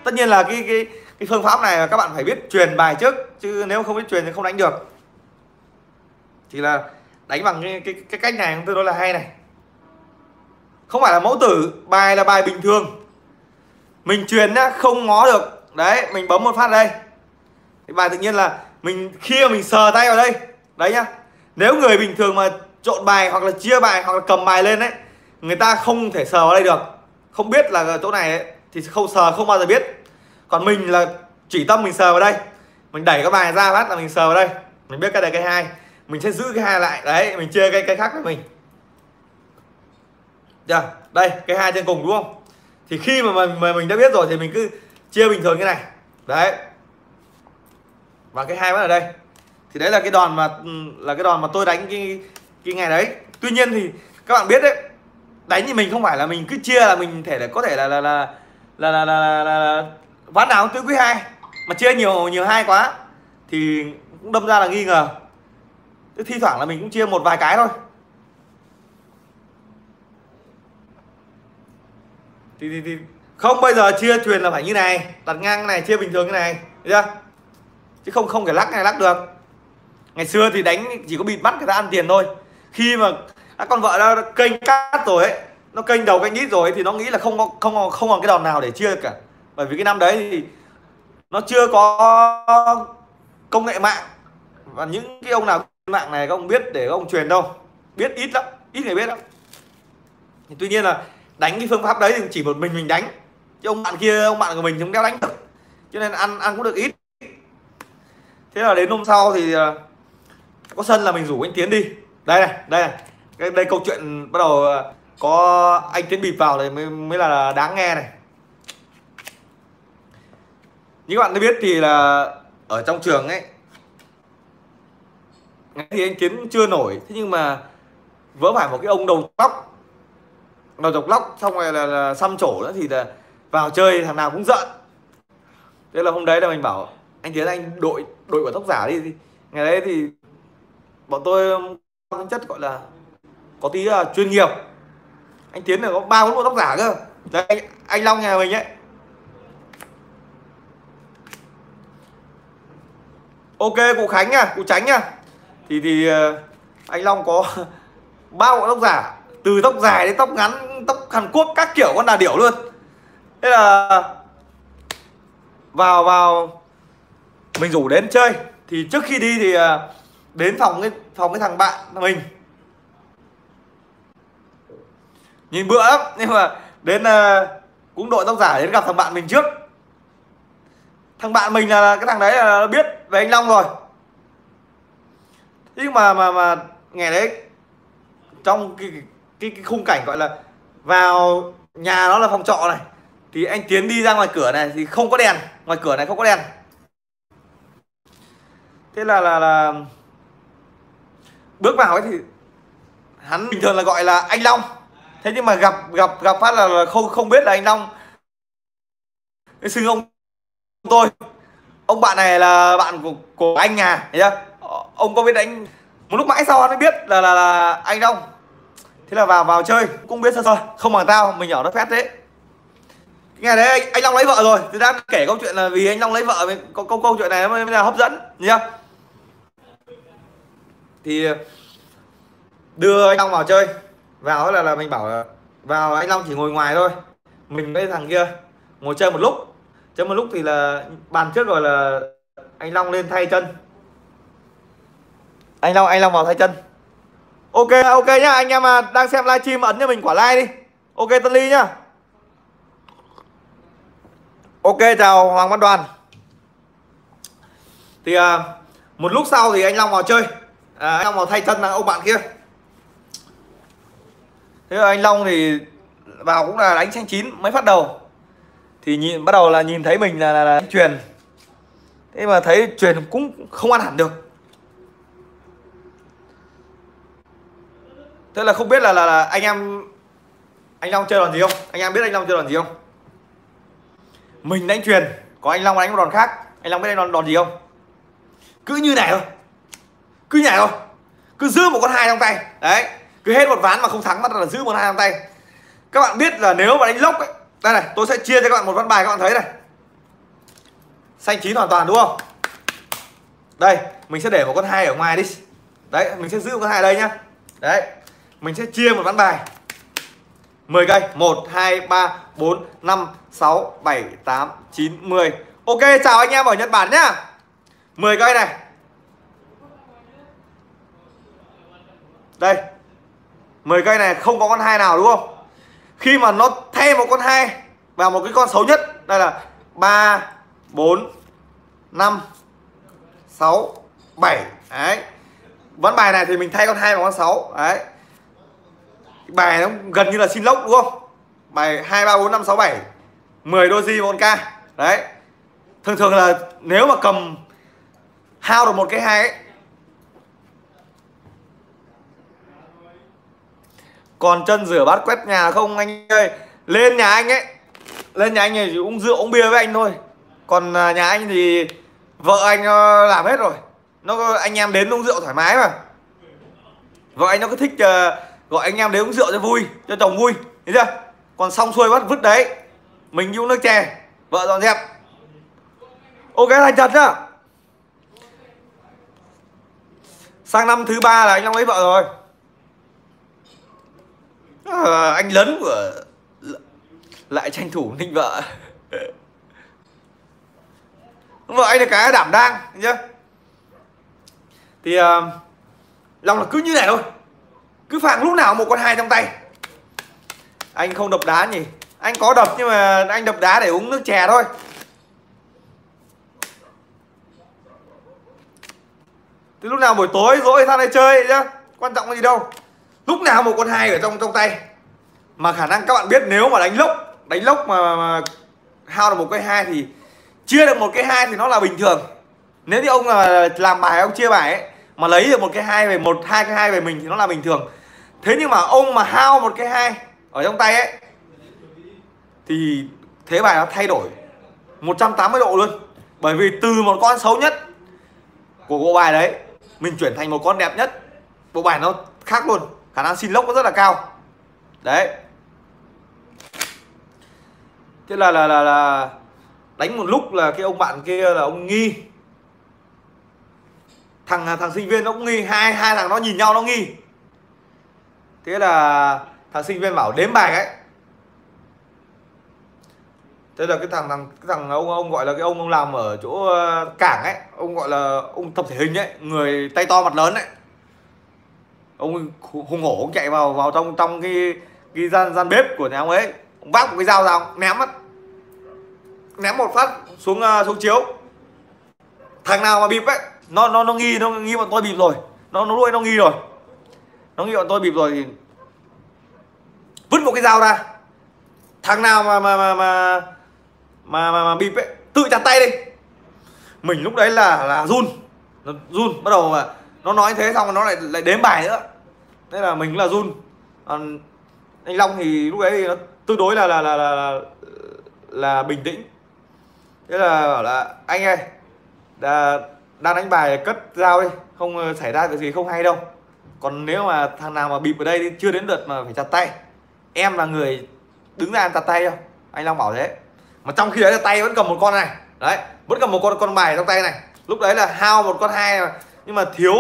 Tất nhiên là cái cái cái phương pháp này các bạn phải biết truyền bài trước. Chứ nếu không biết truyền thì không đánh được thì là đánh bằng cái cái, cái cách này tôi nói là hay này. Không phải là mẫu tử bài là bài bình thường. Mình truyền nhá không ngó được. Đấy mình bấm một phát đây. Thì bài tự nhiên là mình khi mà mình sờ tay vào đây đấy nhá. Nếu người bình thường mà trộn bài hoặc là chia bài hoặc là cầm bài lên đấy người ta không thể sờ vào đây được. Không biết là chỗ này ấy, thì không sờ không bao giờ biết. Còn mình là chỉ tâm mình sờ vào đây. Mình đẩy cái bài ra phát là mình sờ vào đây. Mình biết cái này cái hai mình sẽ giữ cái hai lại. Đấy mình chia cái cái khác với mình. Chưa đây cái hai trên cùng đúng không? Thì khi mà mình, mà mình đã biết rồi thì mình cứ chia bình thường như này. Đấy. Và cái hai vẫn ở đây. Thì đấy là cái đòn mà ừ, là cái đòn mà tôi đánh cái cái ngày đấy. Tuy nhiên thì các bạn biết đấy đánh thì mình không phải là mình cứ chia là mình thể là có thể là là là là là, là, là, là, là ván nào cũng tứ quý hai. Mà chia nhiều nhiều hai quá thì cũng đâm ra là nghi ngờ thi thoảng là mình cũng chia một vài cái thôi. Thì, thì, thì không bây giờ chia truyền là phải như này đặt ngang cái này chia bình thường cái này thấy chưa? Chứ không không thể lắc này lắc được. Ngày xưa thì đánh chỉ có bịt mắt người ta ăn tiền thôi. Khi mà các con vợ nó kênh cát rồi ấy nó kênh đầu kênh đít rồi ấy, thì nó nghĩ là không có không có, không còn cái đòn nào để chia cả. Bởi vì cái năm đấy thì nó chưa có công nghệ mạng. Và những cái ông nào mạng này các ông biết để các ông truyền đâu. Biết ít lắm ít người biết lắm. Thì tuy nhiên là đánh cái phương pháp đấy thì chỉ một mình mình đánh. Chứ ông bạn kia ông bạn của mình không đeo đánh được. Cho nên ăn ăn cũng được ít. Thế là đến hôm sau thì ờ, có sân là mình rủ anh tiến đi. Đây này đây này. Đây, đây câu chuyện bắt đầu ờ, có anh tiến bịp vào thì mới mới là đáng nghe này. Như các bạn đã biết thì là ở trong trường ấy thì anh tiến chưa nổi thế nhưng mà vỡ phải một cái ông đầu tóc đầu dọc lóc xong rồi là, là xăm trổ nữa thì là vào chơi thằng nào cũng giận. Thế là hôm đấy là mình bảo anh tiến anh đội đội quả tóc giả đi thì ngày đấy thì bọn tôi um, tính chất gọi là có tí là chuyên nghiệp. Anh tiến là có ba bốn bộ tóc giả cơ. Đấy anh, anh long nhà mình ấy. Ok cụ khánh nha cụ tránh nha thì thì ờ, anh long có bao tóc giả, từ tóc dài đến tóc ngắn tóc hàn quốc, các kiểu con đà điểu luôn. Thế là vào vào, mình rủ đến chơi. Thì trước khi đi thì ờ, đến phòng cái phòng cái thằng bạn mình. Nhìn bữa lắm, nhưng mà đến ờ, cũng đội tóc giả đến gặp thằng bạn mình trước. Thằng bạn mình là cái thằng đấy là biết về anh Long rồi nhưng mà mà mà ngày đấy trong cái cái, cái khung cảnh gọi là vào nhà nó là phòng trọ này thì anh tiến đi ra ngoài cửa này thì không có đèn ngoài cửa này không có đèn. Thế là là là bước vào ấy thì hắn bình thường là gọi là anh Long. Thế nhưng mà gặp gặp gặp phát là, là không không biết là anh Long. Cái xưng ông tôi ông bạn này là bạn của, của anh nhà thấy chưa? Ông có biết anh một lúc mãi sau anh mới biết là là, là anh Long. Thế là vào vào chơi cũng biết sơ sơ không bằng tao mình nhỏ nó phét thế. Nghe đấy anh, anh Long lấy vợ rồi. Thì đang kể câu chuyện là vì anh Long lấy vợ có câu câu chuyện này mới là hấp dẫn nhá thì đưa anh Long vào chơi. Vào là là mình bảo là vào anh Long chỉ ngồi ngoài thôi. Mình với thằng kia ngồi chơi một lúc. Chơi một lúc thì là bàn trước rồi là anh Long lên thay chân anh Long anh Long vào thay chân. Ok ok nhá anh em mà đang xem livestream ấn cho mình quả like đi. Ok Tân Ly nhá. Ok chào Hoàng Văn Đoàn. Thì à, một lúc sau thì anh Long vào chơi. À, anh Long vào thay chân là ông bạn kia. Thế là anh Long thì vào cũng là đánh xanh chín mới phát đầu. Thì nhìn bắt đầu là nhìn thấy mình là, là, là truyền. Thế mà thấy truyền cũng không ăn hẳn được. Thế là không biết là là, là anh em anh Long chơi đòn gì không? Anh em biết anh Long chơi đòn gì không? Mình đánh truyền có anh Long đánh một đòn khác. Anh Long biết anh đòn, đòn gì không? Cứ như này thôi. Cứ như này thôi. Cứ giữ một con hai trong tay. Đấy. Cứ hết một ván mà không thắng bắt là giữ một hai trong tay. Các bạn biết là nếu mà đánh lốc ấy đây này tôi sẽ chia cho các bạn một ván bài các bạn thấy này. Xanh chín hoàn toàn đúng không? Đây mình sẽ để một con hai ở ngoài đi. Đấy mình sẽ giữ một con hai ở đây nhá. Đấy mình sẽ chia một ván bài. 10 cây. 1 2 3 4 5 6 7 8 9 10 Ok, chào anh em ở Nhật Bản nhá. 10 cây này. Đây. 10 cây này không có con hai nào, đúng không? Khi mà nó thay một con hai Vào một cái con xấu nhất, Đây là 3 4 5 6 7 Đấy. Ván bài này thì mình thay con hai và con 6 Đấy bài nó gần như là xin lốc đúng không? Bài hai ba bốn năm sáu bảy. Mười doji một k đấy. Thường thường là nếu mà cầm hao được một cái hai ấy. Còn chân rửa bát quét nhà không anh ơi? Lên nhà anh ấy. Lên nhà anh thì uống rượu uống bia với anh thôi. Còn à, nhà anh thì vợ anh ờ, làm hết rồi. Nó anh em đến uống rượu thoải mái mà. Vợ anh nó cứ thích uh, gọi anh em đến uống rượu cho vui cho chồng vui thấy chưa? Còn xong xuôi bắt vứt đấy. Mình đi uống nước chè vợ dọn dẹp. Ok thành thật nhá. Sang năm thứ ba là anh long lấy vợ rồi. À, anh lớn của lại tranh thủ ninh vợ. Vợ anh là cái đảm đang thấy chưa? Thì uh, long là cứ như này thôi cứ phang lúc nào một con hai trong tay. Anh không đập đá nhỉ? Anh có đập nhưng mà anh đập đá để uống nước chè thôi. Thế lúc nào buổi tối dỗi sang đây chơi nhá. Quan trọng gì đâu. Lúc nào một con hai ở trong trong tay. Mà khả năng các bạn biết nếu mà đánh lốc Đánh lốc mà, mà hao được một cái hai thì Chia được một cái hai thì nó là bình thường. Nếu như ông là làm bài ông chia bài ấy Mà lấy được một cái hai về một hai cái hai về mình thì nó là bình thường thế nhưng mà ông mà hao một cái hai ở trong tay ấy, thì thế bài nó thay đổi 180 độ luôn. Bởi vì từ một con xấu nhất của bộ bài đấy, mình chuyển thành một con đẹp nhất, bộ bài nó khác luôn, khả năng xin lốc nó rất là cao. Đấy. Thế là là là là đánh một lúc là cái ông bạn kia là ông nghi. Thằng thằng sinh viên nó cũng nghi, hai hai thằng nó nhìn nhau nó nghi thế là thằng sinh viên bảo đếm bài ấy thế là cái thằng thằng, cái thằng ông ông gọi là cái ông ông làm ở chỗ ờ, cảng ấy, ông gọi là ông tập thể hình ấy, người tay to mặt lớn ấy. Ông hùng hổ ông chạy vào vào trong trong cái cái gian gian bếp của nhà ông ấy. Ông vác một cái dao ra, ông ném mất. Ném một phát xuống ờ, xuống chiếu. Thằng nào mà bịp ấy, nó nó nó nghi nó nghi bọn tôi bịp rồi. Nó nó nuôi nó nghi rồi nó nghĩ bọn tôi bịp rồi thì vứt một cái dao ra. Thằng nào mà mà mà mà mà mà, mà bịp ấy tự chặt tay đi. Mình lúc đấy là là run. Nó run bắt đầu mà nó nói thế xong nó lại lại đếm bài nữa. Thế là mình là run. Còn anh long thì lúc đấy thì nó tương đối là là là là là, là bình tĩnh. Thế là bảo là anh ơi đã, đang đánh bài cất dao đi không ờ, xảy ra việc gì không hay đâu còn nếu mà thằng nào mà bịp ở đây thì chưa đến lượt mà phải chặt tay. Em là người đứng ra em chặt tay đâu anh long bảo thế. Mà trong khi đấy là tay vẫn cầm một con này. Đấy, vẫn cầm một con con bài trong tay này. Lúc đấy là hao một con hai nhưng mà thiếu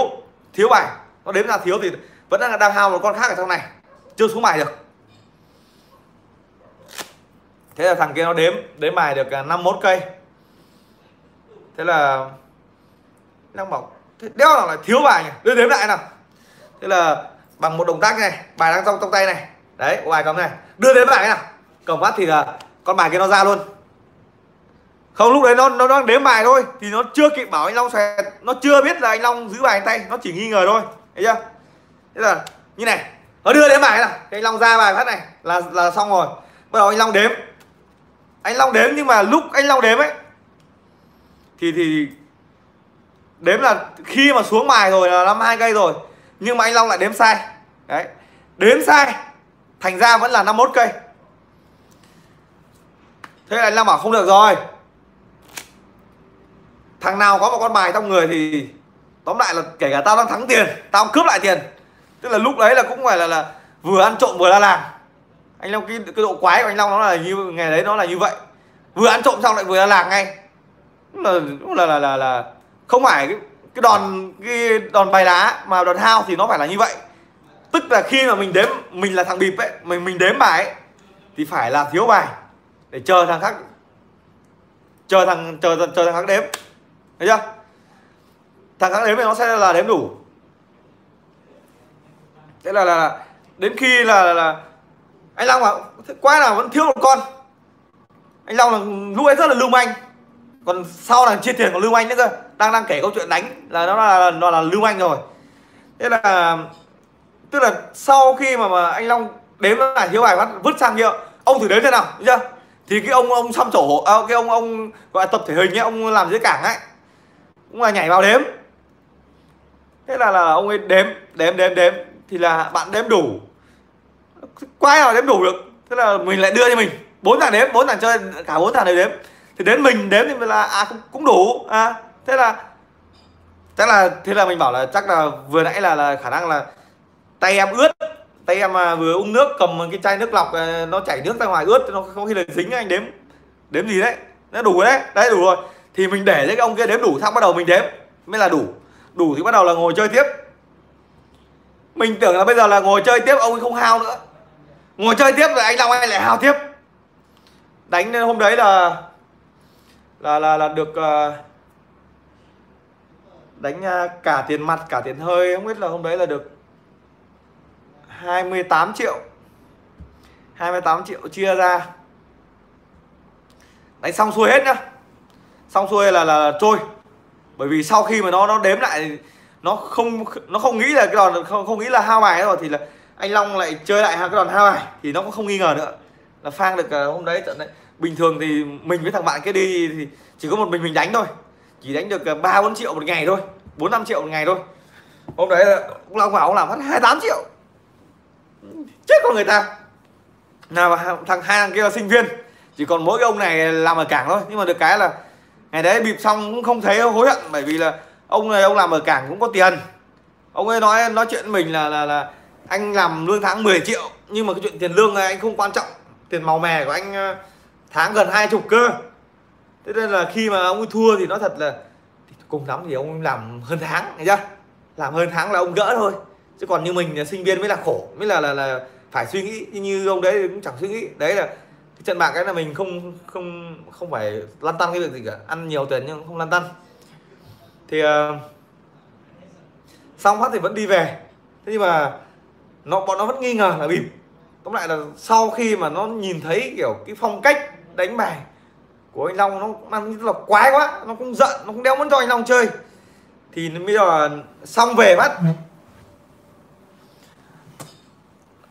thiếu bài. Nó đếm ra thiếu thì vẫn đang đang hao một con khác ở trong này. Chưa xuống bài được. Thế là thằng kia nó đếm đếm bài được à, 51 cây. Thế là đang bảo, thế đéo nào lại thiếu bài nhỉ? Đưa đếm lại nào thế là bằng một động tác này, bài đang trong trong tay này. Đấy bài cầm này. Đưa đến bài nào? Cầm phát thì là con bài kia nó ra luôn. Không, lúc đấy nó nó đang đếm bài thôi, thì nó chưa kịp bảo anh long xoẹt nó chưa biết là anh long giữ bài tay, nó chỉ nghi ngờ thôi. Thấy chưa? Thế là như này, nó đưa đến bài nào? Anh long ra bài phát này, là là xong rồi. Bắt đầu anh long đếm. Anh long đếm nhưng mà lúc anh long đếm ấy, thì thì đếm là khi mà xuống bài rồi là năm hai cây rồi nhưng mà anh long lại đếm sai. Đấy. Đếm sai thành ra vẫn là 51 cây. Thế là anh long bảo không được rồi. Thằng nào có một con bài trong người thì tóm lại là kể cả tao đang thắng tiền tao cướp lại tiền. Tức là lúc đấy là cũng phải là là vừa ăn trộm vừa la làng. Anh long cái, cái độ quái của anh long nó là như ngày đấy nó là như vậy. Vừa ăn trộm xong lại vừa la làng ngay. Là là là là, là không phải cái, cái đòn cái đòn bài lá mà đòn hao thì nó phải là như vậy. Tức là khi mà mình đếm mình là thằng bịp ấy mình mình đếm bài ấy thì phải là thiếu bài để chờ thằng khác chờ thằng chờ chờ thằng khác đếm. Thấy chưa? Thằng khác đếm thì nó sẽ là đếm đủ. Thế là là đến khi là là, là anh long bảo quái nào vẫn thiếu một con. Anh long là lúc ấy rất là lưu manh. Còn sau là chia tiền của lưu anh nữa cơ đang đang kể câu chuyện đánh là nó là nó là lưu anh rồi. Thế là tức là sau khi mà, mà anh long đếm là thiếu bài bắt vứt sang kia ông thử đếm thế nào chưa? Thì cái ông ông xăm trổ à, cái ông ông gọi là tập thể hình ấy ông làm dưới cảng ấy cũng là nhảy vào đếm. Thế là là ông ấy đếm đếm đếm đếm thì là bạn đếm đủ. Quái nào đếm đủ được? Thế là mình lại đưa cho mình bốn thằng đếm bốn thằng chơi cả bốn thằng đều đếm. Thì đến mình đếm thì là à cũng, cũng đủ à thế là chắc là thế là mình bảo là chắc là vừa nãy là là khả năng là tay em ướt tay em mà vừa uống nước cầm cái chai nước lọc à, nó chảy nước ra ngoài ướt nó không khi là dính anh đếm đếm gì đấy. Nó đủ đấy đấy đủ rồi. Thì mình để cho cái ông kia đếm đủ xong bắt đầu mình đếm mới là đủ. Đủ thì bắt đầu là ngồi chơi tiếp. Mình tưởng là bây giờ là ngồi chơi tiếp ông ấy không hao nữa. Ngồi chơi tiếp rồi anh long anh lại hao tiếp. Đánh hôm đấy là là là là được uh, đánh à, cả tiền mặt cả tiền hơi không biết là hôm đấy là được 28 triệu. 28 triệu chia ra. Đánh xong xuôi hết nhá. Xong xuôi là là, là trôi. Bởi vì sau khi mà nó nó đếm lại nó không nó không nghĩ là cái đòn không không nghĩ là hao bài rồi thì là anh Long lại chơi lại hai cái đòn hao bài thì nó cũng không nghi ngờ nữa. Là phang được à, hôm đấy trận đấy. Bình thường thì mình với thằng bạn kia đi thì chỉ có một mình mình đánh thôi chỉ đánh được ờ, ba, bốn triệu một ngày thôi. Bốn, năm triệu một ngày thôi. Hôm đấy là ông long bảo ông làm mất hai, tám triệu. Chết con người ta. Nào thằng hai thằng kia là sinh viên. Chỉ còn mỗi cái ông này làm ở cảng thôi. Nhưng mà được cái là ngày đấy bịp xong cũng không thấy hối hận. Bởi vì là ông này, ông làm ở cảng cũng có tiền. Ông ấy nói nói chuyện mình là là là anh làm lương tháng 10 triệu. Nhưng mà cái chuyện tiền lương này anh không quan trọng. Tiền màu mè của anh ờ, tháng gần hai chục cơ thế nên là khi mà ông ấy thua thì nói thật là cùng lắm thì ông làm hơn tháng thấy chưa? Làm hơn tháng là ông gỡ thôi. Chứ còn như mình là sinh viên mới là khổ mới là là là phải suy nghĩ như ông đấy cũng chẳng suy nghĩ. Đấy là cái trận bạc cái là mình không không không phải lăn tăn cái việc gì cả ăn nhiều tiền nhưng không lăn tăn. Thì uh, xong phát thì vẫn đi về. Thế nhưng mà nó bọn nó vẫn nghi ngờ là bịp. Tóm lại là sau khi mà nó nhìn thấy kiểu cái phong cách đánh bài của anh Long nó mang rất là quái quá nó cũng giận nó cũng đéo muốn cho anh Long chơi. Thì bây giờ xong về bắt.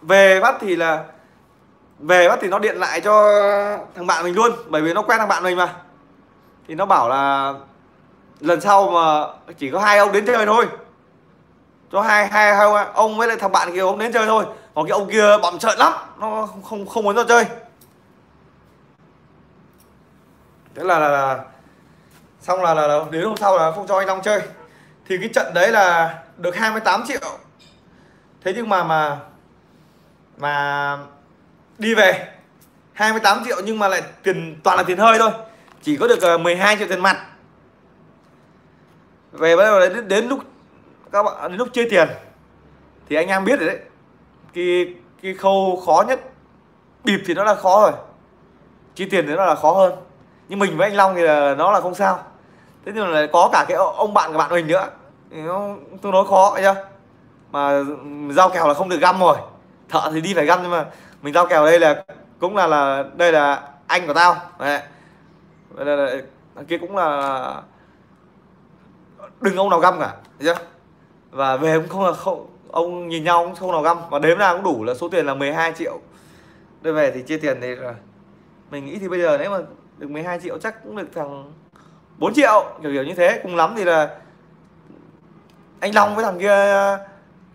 Về bắt thì là về bắt thì nó điện lại cho thằng bạn mình luôn bởi vì nó quen thằng bạn mình mà. Thì nó bảo là lần sau mà chỉ có hai ông đến chơi thôi. Cho hai hai hai ông với lại thằng bạn kia ông đến chơi thôi. Còn cái ông kia bọn trợn lắm nó không, không muốn cho chơi thế là, là, là xong là, là, là đến hôm sau là không cho anh Long chơi. Thì cái trận đấy là được 28 triệu. Thế nhưng mà mà mà đi về 28 triệu nhưng mà lại tiền toàn là tiền hơi thôi. Chỉ có được ờ, 12 triệu tiền mặt. Về bắt đầu đến, đến lúc các bạn đến lúc chơi tiền thì anh em biết rồi đấy. Cái cái khâu khó nhất bịp thì nó là khó rồi. Chi tiền thì nó là khó hơn nhưng mình với anh Long thì là nó là không sao. Thế nhưng mà có cả cái ông bạn của bạn mình nữa. Thì nó tương đối khó chưa? Mà giao kèo là không được găm rồi. Thợ thì đi phải găm nhưng mà mình giao kèo đây là cũng là là đây là anh của tao. Đấy. Đây là, kia cũng là đừng ông nào găm cả chưa? Và về cũng không là không ông nhìn nhau cũng không nào găm. Và đếm ra cũng đủ là số tiền là 12 triệu. Đây về thì chia tiền thì là mình nghĩ thì bây giờ nếu mà được 12 triệu chắc cũng được thằng 4 triệu kiểu kiểu như thế. Cùng lắm thì là anh Long với thằng kia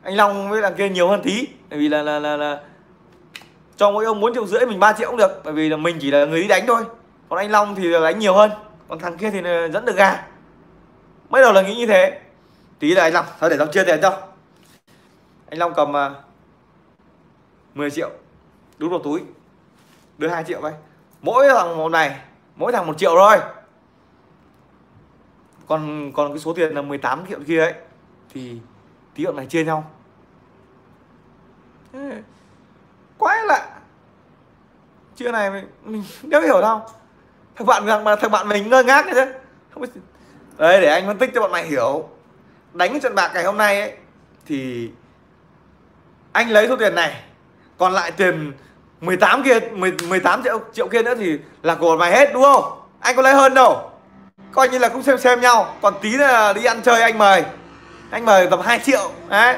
anh Long với thằng kia nhiều hơn tí. Bởi vì là là là, là cho mỗi ông 4 triệu rưỡi mình 3 triệu cũng được. Bởi vì là mình chỉ là người đi đánh thôi. Còn anh Long thì là đánh nhiều hơn. Còn thằng kia thì dẫn được gà. Mới đầu là nghĩ như thế. Tí là anh Long thôi để Long chia tiền cho. Anh Long cầm à, 10 triệu đút vào túi đưa 2 triệu vậy mỗi thằng một này mỗi thằng một triệu thôi. Còn còn cái số tiền là 18 triệu kia ấy thì tí bọn này chia nhau. Quá lạ. Chưa này mình, mình đéo hiểu đâu. Thằng bạn thằng, thằng bạn mình ngơ ngác chứ. Không đấy để anh phân tích cho bọn mày hiểu. Đánh trận bạc ngày hôm nay ấy thì anh lấy số tiền này còn lại tiền 18 kia 18 triệu triệu kia nữa thì là của mày hết đúng không? Anh có lấy hơn đâu. Coi như là cũng xem xem nhau. Còn tí là đi ăn chơi anh mời. Anh mời tầm 2 triệu đấy.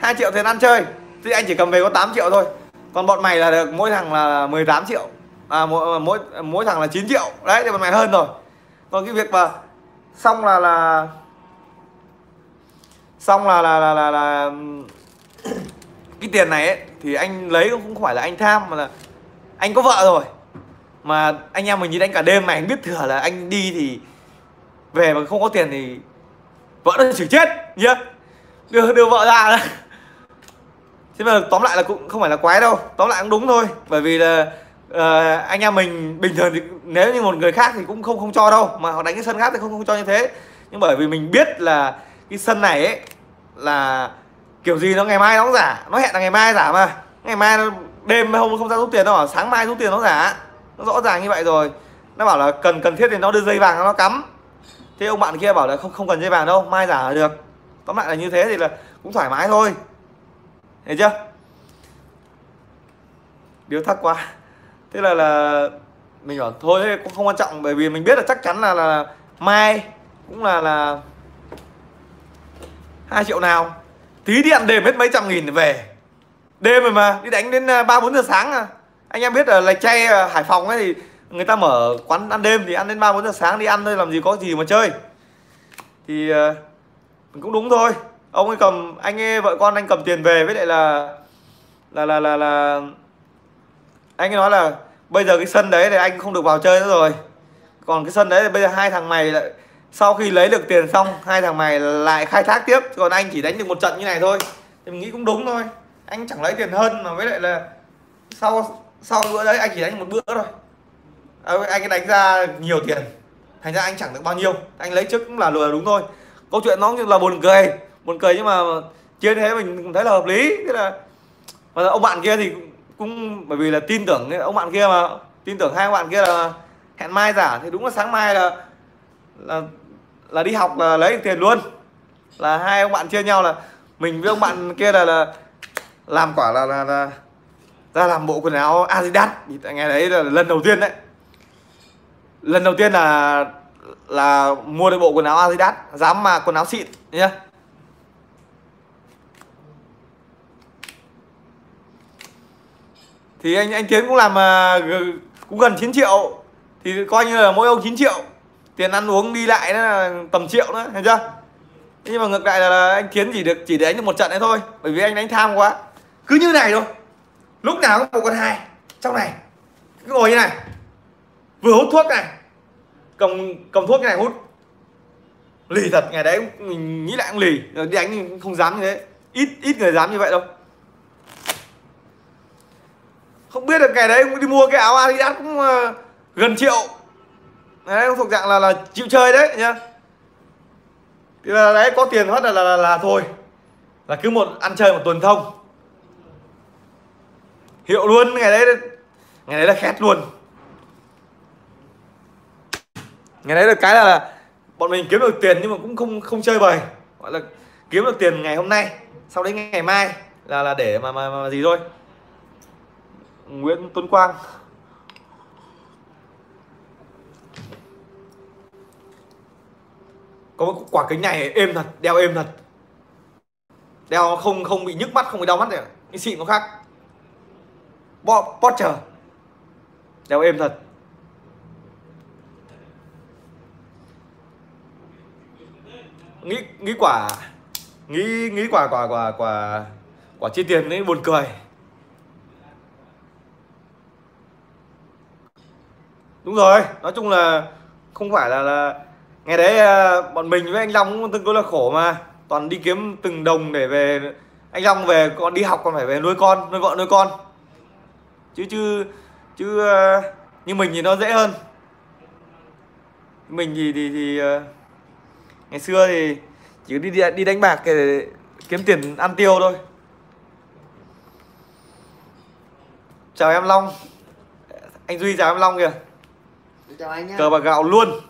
2 triệu tiền ăn chơi. Thì anh chỉ cầm về có 8 triệu thôi. Còn bọn mày là được mỗi thằng là 18 triệu. À mỗi mỗi mỗi thằng là 9 triệu. Đấy thì bọn mày hơn rồi. Còn cái việc mà xong là là xong là là là là, là cái tiền này ấy, thì anh lấy cũng không phải là anh tham mà là anh có vợ rồi. Mà anh em mình nhìn anh cả đêm mà anh biết thừa là anh đi thì về mà không có tiền thì vợ nó chửi chết nhá đưa đưa vợ ra đó. Thế mà tóm lại là cũng không phải là quái đâu tóm lại cũng đúng thôi. Bởi vì là uh, anh em mình bình thường thì nếu như một người khác thì cũng không không cho đâu mà họ đánh cái sân khác thì không không cho như thế. Nhưng bởi vì mình biết là cái sân này ấy là kiểu gì nó ngày mai nó cũng giả, nó hẹn là ngày mai giả mà. Ngày mai nó đêm hôm không ra rút tiền đâu sáng mai rút tiền nó giả. Nó rõ ràng như vậy rồi. Nó bảo là cần cần thiết thì nó đưa dây vàng nó cắm. Thế ông bạn kia bảo là không không cần dây vàng đâu, mai giả là được. Tóm lại là như thế thì là cũng thoải mái thôi. Thấy chưa? Điều thắc quá. Thế là là mình bảo thôi cũng không quan trọng, bởi vì mình biết là chắc chắn là là mai cũng là là hai triệu nào tí điện đêm hết mấy trăm nghìn về. Đêm rồi mà đi đánh đến à, ba bốn giờ sáng à. Anh em biết ở lạch chay à, hải phòng ấy thì người ta mở quán ăn đêm thì ăn đến ba bốn giờ sáng đi ăn thôi làm gì có gì mà chơi. Thì uh, cũng đúng thôi. Ông ấy cầm anh ấy vợ con anh cầm tiền về với lại là là là là là anh ấy nói là bây giờ cái sân đấy thì anh không được vào chơi nữa rồi. Còn cái sân đấy thì bây giờ hai thằng mày lại sau khi lấy được tiền xong hai thằng mày lại khai thác tiếp. Còn anh chỉ đánh được một trận như này thôi. Thì mình nghĩ cũng đúng thôi. Anh chẳng lấy tiền hơn mà với lại là sau sau bữa đấy anh chỉ đánh một bữa thôi. À, anh ấy đánh ra nhiều tiền. Thành ra anh chẳng được bao nhiêu. Anh lấy trước cũng là lừa đúng thôi. Câu chuyện nó là buồn cười. Buồn cười nhưng mà chia thế mình cũng thấy là hợp lý. Thế là mà ông bạn kia thì cũng bởi vì là tin tưởng ông bạn kia mà tin tưởng hai ông bạn kia là hẹn mai giả. Thì đúng là sáng mai là là là đi học là lấy tiền luôn. Là hai ông bạn chia nhau là mình với ông bạn kia là, là làm quả là, là, là ra làm bộ quần áo Adidas. Nghe ngày đấy là lần đầu tiên đấy. Lần đầu tiên là là mua được bộ quần áo Adidas dám mà quần áo xịn nhá thì anh anh Tiến cũng làm mà cũng gần 9 triệu. Thì coi như là mỗi ông 9 triệu tiền ăn uống đi lại nó là tầm triệu nữa thấy chưa? Thế nhưng mà ngược lại là, anh Tiến chỉ được chỉ để đánh được một trận đấy thôi bởi vì anh đánh tham quá. Cứ như này thôi. Lúc nào cũng một con hai. Trong này cứ ngồi như này. Vừa hút thuốc này cầm cầm thuốc cái này hút. Lì thật ngày đấy mình nghĩ lại cũng lì. Đi đánh không dám như thế. Ít ít người dám như vậy đâu. Không biết được ngày đấy cũng đi mua cái áo Adidas cũng ờ, gần triệu đấy thuộc dạng là là chịu chơi đấy nhá. Thì là đấy có tiền hết là là, là là thôi. Là cứ một ăn chơi một tuần thông hiệu luôn ngày đấy ngày đấy là khét luôn. Ngày đấy là cái là, là bọn mình kiếm được tiền nhưng mà cũng không không chơi bời. Gọi là kiếm được tiền ngày hôm nay sau đấy ngày mai là là để mà mà, mà gì thôi. Nguyễn Tuấn Quang. Có một quả kính này êm thật đeo êm thật. Đeo không không bị nhức mắt không bị đau mắt này. Cái xịn nó khác. Bo Porsche đeo êm thật. Nghĩ nghĩ quả nghĩ nghĩ quả quả quả quả quả chi tiền ấy buồn cười. Đúng rồi nói chung là không phải là, là ngày đấy à, bọn mình với anh long cũng tương đối là khổ mà. Toàn đi kiếm từng đồng để về. Anh long về còn đi học còn phải về nuôi con nuôi vợ nuôi con. Chứ chứ chứ à, như mình thì nó dễ hơn. Mình thì thì, thì à, ngày xưa thì chỉ đi đi đánh bạc để kiếm tiền ăn tiêu thôi. Chào em long. Anh duy chào em long kìa. Chào anh nhá. Cờ bạc gạo luôn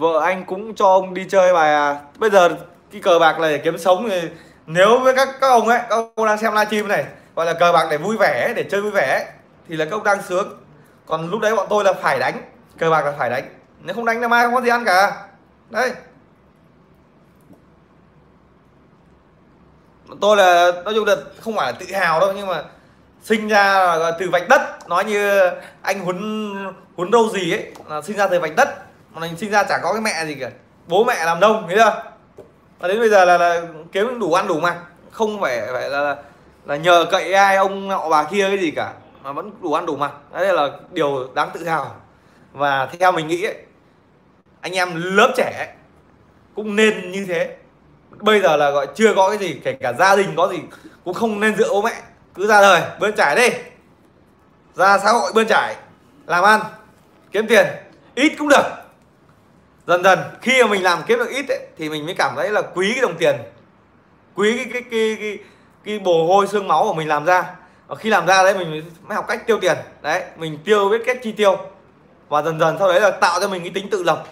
vợ anh cũng cho ông đi chơi bài à? Bây giờ cái cờ bạc này để kiếm sống thì nếu với các các ông ấy, các ông đang xem livestream này, gọi là cờ bạc để vui vẻ, để chơi vui vẻ thì là các ông đang sướng. Còn lúc đấy bọn tôi là phải đánh, cờ bạc là phải đánh. Nếu không đánh là mai không có gì ăn cả. Đấy. Tôi là, nói chung là không phải là tự hào đâu, nhưng mà sinh ra là từ vạch đất, nói như anh huấn huấn đâu gì ấy, là sinh ra từ vạch đất mà mình sinh ra chả có cái mẹ gì cả. Bố mẹ làm nông thấy chưa? Và đến bây giờ là, là kiếm đủ ăn đủ mặc. Không phải phải là, là là nhờ cậy ai ông nọ bà kia cái gì cả. Mà vẫn đủ ăn đủ mặc. Đấy là điều đáng tự hào. Và theo mình nghĩ ấy, anh em lớp trẻ cũng nên như thế. Bây giờ là gọi chưa có cái gì kể cả gia đình có gì cũng không nên dựa bố mẹ. Cứ ra đời bươn trải đi. Ra xã hội bươn trải làm ăn kiếm tiền ít cũng được dần dần khi mà mình làm kiếm được ít ấy, thì mình mới cảm thấy là quý cái đồng tiền quý cái cái cái cái, cái bồ hôi xương máu của mình làm ra. Và khi làm ra đấy mình mới học cách tiêu tiền. Đấy mình tiêu biết cách chi tiêu. Và dần dần sau đấy là tạo cho mình cái tính tự lập.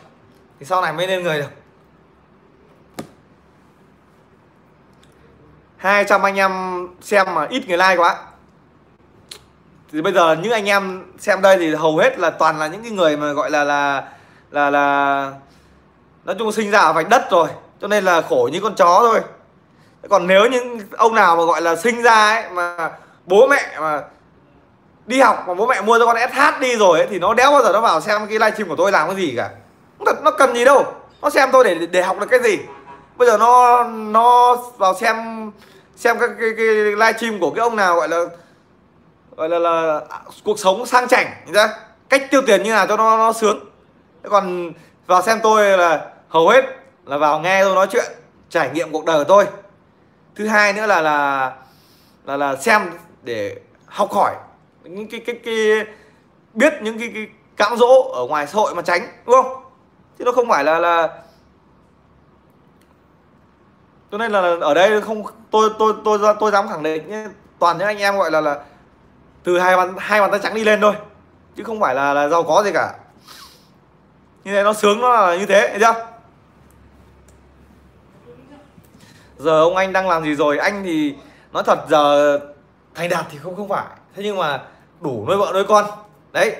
Thì sau này mới lên người được. 200 anh em xem mà ít người like quá. Thì bây giờ những anh em xem đây thì hầu hết là toàn là những cái người mà gọi là là là là nói chung sinh ra ở vạch đất rồi cho nên là khổ như con chó thôi. Còn nếu những ông nào mà gọi là sinh ra ấy mà bố mẹ mà đi học mà bố mẹ mua cho con SH đi rồi ấy, thì nó đéo bao giờ nó vào xem cái livestream của tôi làm cái gì cả. Thật nó cần gì đâu. Nó xem tôi để để học được cái gì. Bây giờ nó nó vào xem xem các cái, cái livestream của cái ông nào gọi là gọi là là cuộc sống sang chảnh ra cách tiêu tiền như nào cho nó nó sướng. Còn vào xem tôi là hầu hết là vào nghe tôi nói chuyện trải nghiệm cuộc đời của tôi. Thứ hai nữa là là là là xem để học hỏi những cái cái cái biết những cái, cái cám dỗ ở ngoài xã hội mà tránh đúng không? Chứ nó không phải là là cho nên là ở đây không tôi tôi tôi tôi, tôi dám khẳng định nhé toàn những anh em gọi là là từ hai bàn hai bàn tay trắng đi lên thôi chứ không phải là là giàu có gì cả. Như thế nó sướng nó là như thế thấy chưa? Giờ ông anh đang làm gì rồi? Anh thì nói thật, giờ thành đạt thì không không phải. Thế nhưng mà đủ nuôi vợ nuôi con. Đấy,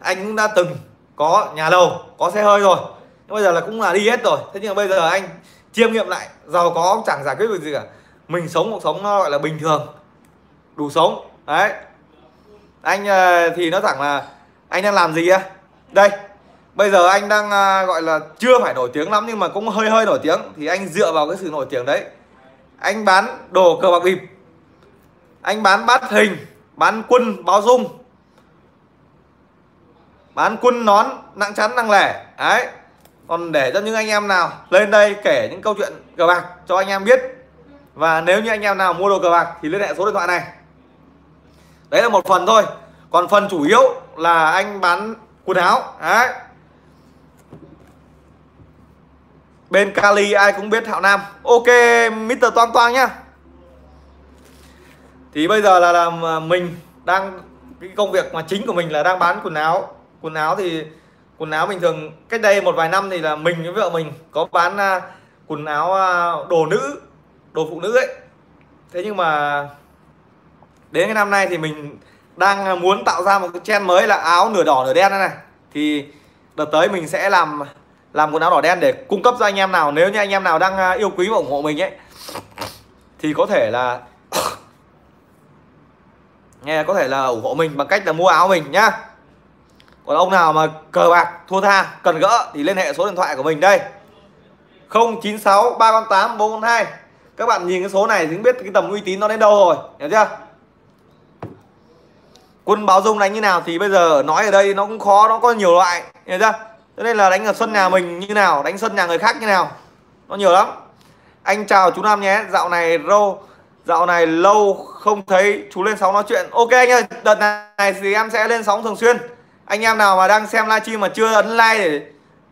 anh cũng đã từng có nhà lầu có xe hơi rồi. Nhưng bây giờ là cũng là đi hết rồi. Thế nhưng mà bây giờ anh chiêm nghiệm lại, giàu có chẳng giải quyết được gì cả. Mình sống cuộc sống nó gọi là bình thường, đủ sống. Đấy. Anh ờ, thì nó thẳng là anh đang làm gì á? Đây bây giờ anh đang ờ, gọi là chưa phải nổi tiếng lắm nhưng mà cũng hơi hơi nổi tiếng. Thì anh dựa vào cái sự nổi tiếng đấy. Anh bán đồ cờ bạc bịp. Anh bán bát hình bán quân báo dung. Bán quân nón nặng chắn nặng lẻ. Đấy. Còn để cho những anh em nào lên đây kể những câu chuyện cờ bạc cho anh em biết. Và nếu như anh em nào mua đồ cờ bạc thì liên hệ số điện thoại này. Đấy là một phần thôi. Còn phần chủ yếu là anh bán quần áo. Đấy. Bên Cali ai cũng biết Thảo Nam. Ok Mr. Toang Toang nhá. Thì bây giờ là là à, mình đang cái công việc mà chính của mình là đang bán quần áo. Quần áo thì quần áo bình thường cách đây một vài năm thì là mình với vợ mình có bán uh, quần áo uh, đồ nữ đồ phụ nữ ấy. Thế nhưng mà đến cái năm nay thì mình đang muốn tạo ra một cái trend mới là áo nửa đỏ nửa đen này, này. Thì đợt tới mình sẽ làm làm quần áo đỏ đen để cung cấp cho anh em nào. Nếu như anh em nào đang à, yêu quý và ủng hộ mình ấy, thì có thể là nghe có thể là ủng hộ mình bằng cách là mua áo mình nhá. Còn ông nào mà cờ bạc, thua tha, cần gỡ thì liên hệ số điện thoại của mình đây. 096 308 442 các bạn nhìn cái số này thì biết cái tầm uy tín nó đến đâu rồi. Hiểu chưa? Quân báo dung đánh như nào thì bây giờ nói ở đây nó cũng khó, nó có nhiều loại. Hiểu chưa? Thế nên là đánh ở sân nhà mình như nào đánh sân nhà người khác như nào nó nhiều lắm. Anh chào chú Nam nhé dạo này rô Dạo này lâu không thấy chú lên sóng nói chuyện. Ok anh ơi, đợt này thì em sẽ lên sóng thường xuyên. Anh em nào mà đang xem livestream mà chưa ấn like để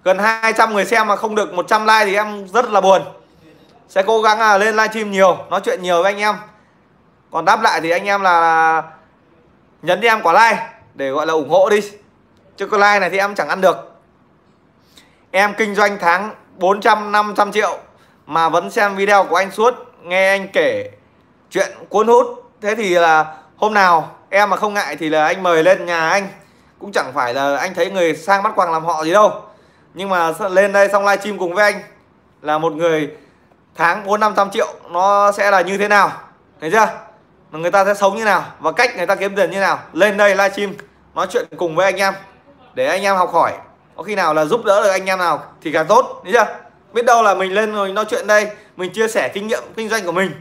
gần 200 người xem mà không được 100 like thì em rất là buồn. Sẽ cố gắng là lên livestream nhiều, nói chuyện nhiều với anh em. Còn đáp lại thì anh em là nhấn đi em quả like để gọi là ủng hộ đi. Chứ cái like này thì em chẳng ăn được. Em kinh doanh tháng 400 500 triệu mà vẫn xem video của anh suốt, nghe anh kể chuyện cuốn hút. Thế thì là hôm nào em mà không ngại thì là anh mời lên nhà anh. Cũng chẳng phải là anh thấy người sang bắt quàng làm họ gì đâu. Nhưng mà lên đây xong livestream cùng với anh là một người tháng bốn, năm trăm triệu, nó sẽ là như thế nào? Thấy chưa? Người ta sẽ sống như nào? Và cách người ta kiếm tiền như nào? Lên đây livestream, nói chuyện cùng với anh em để anh em học hỏi có khi nào là giúp đỡ được anh em nào thì càng tốt đấy chưa? Biết đâu là mình lên rồi nói chuyện đây mình chia sẻ kinh nghiệm kinh doanh của mình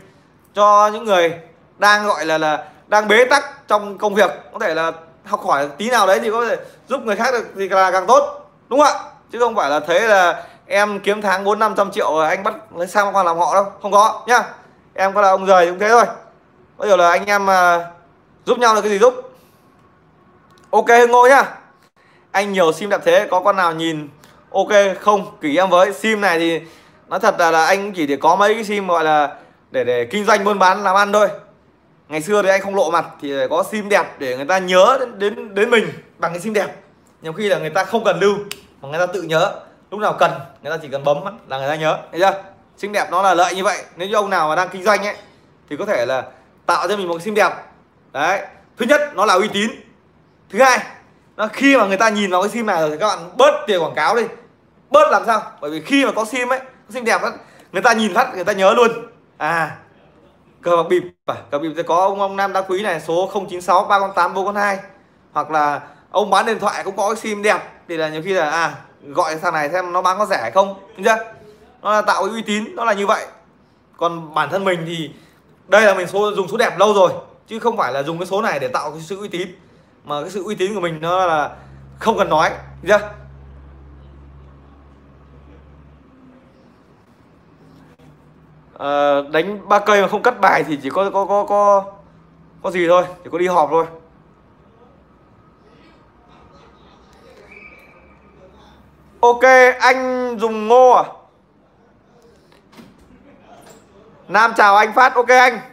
cho những người đang gọi là là đang bế tắc trong công việc. Có thể là học hỏi tí nào đấy thì có thể giúp người khác được thì là càng tốt đúng không ạ? Chứ không phải là thấy là em kiếm tháng bốn năm trăm triệu anh bắt lấy sang qua làm họ đâu không có nhá. Em có là ông rời cũng thế thôi. Bây giờ là anh em uh, giúp nhau là cái gì giúp? Ok hưng ngô nhá anh nhiều sim đẹp thế có con nào nhìn ok không? Kỷ em với. Sim này thì nói thật là, là anh chỉ để có mấy cái sim gọi là để để kinh doanh buôn bán làm ăn thôi. Ngày xưa thì anh không lộ mặt thì có sim đẹp để người ta nhớ đến đến, đến mình bằng cái sim đẹp. Nhiều khi là người ta không cần lưu mà người ta tự nhớ lúc nào cần người ta chỉ cần bấm là người ta nhớ. Thấy chưa? Sim đẹp nó là lợi như vậy. Nếu như ông nào mà đang kinh doanh ấy thì có thể là tạo cho mình một cái sim đẹp. Đấy. Thứ nhất nó là uy tín. Thứ hai nó khi mà người ta nhìn vào cái sim này rồi thì các bạn bớt tiền quảng cáo đi. Bớt làm sao? Bởi vì khi mà có sim ấy có sim đẹp ấy, người ta nhìn phát người ta nhớ luôn. À cờ bạc bịp à, cờ bịp sẽ có ông ông nam đá quý này số 096 308 402 hoặc là ông bán điện thoại cũng có cái sim đẹp thì là nhiều khi là à gọi thằng này xem nó bán có rẻ hay không đúng chưa? Nó là tạo cái uy tín nó là như vậy. Còn bản thân mình thì đây là mình số dùng số đẹp lâu rồi chứ không phải là dùng cái số này để tạo cái sự uy tín mà cái sự uy tín của mình nó là không cần nói ra chưa? À, đánh ba cây mà không cắt bài thì chỉ có có có có có gì thôi chỉ có đi họp thôi. Ok anh dùng ngô à? Nam chào anh phát ok anh.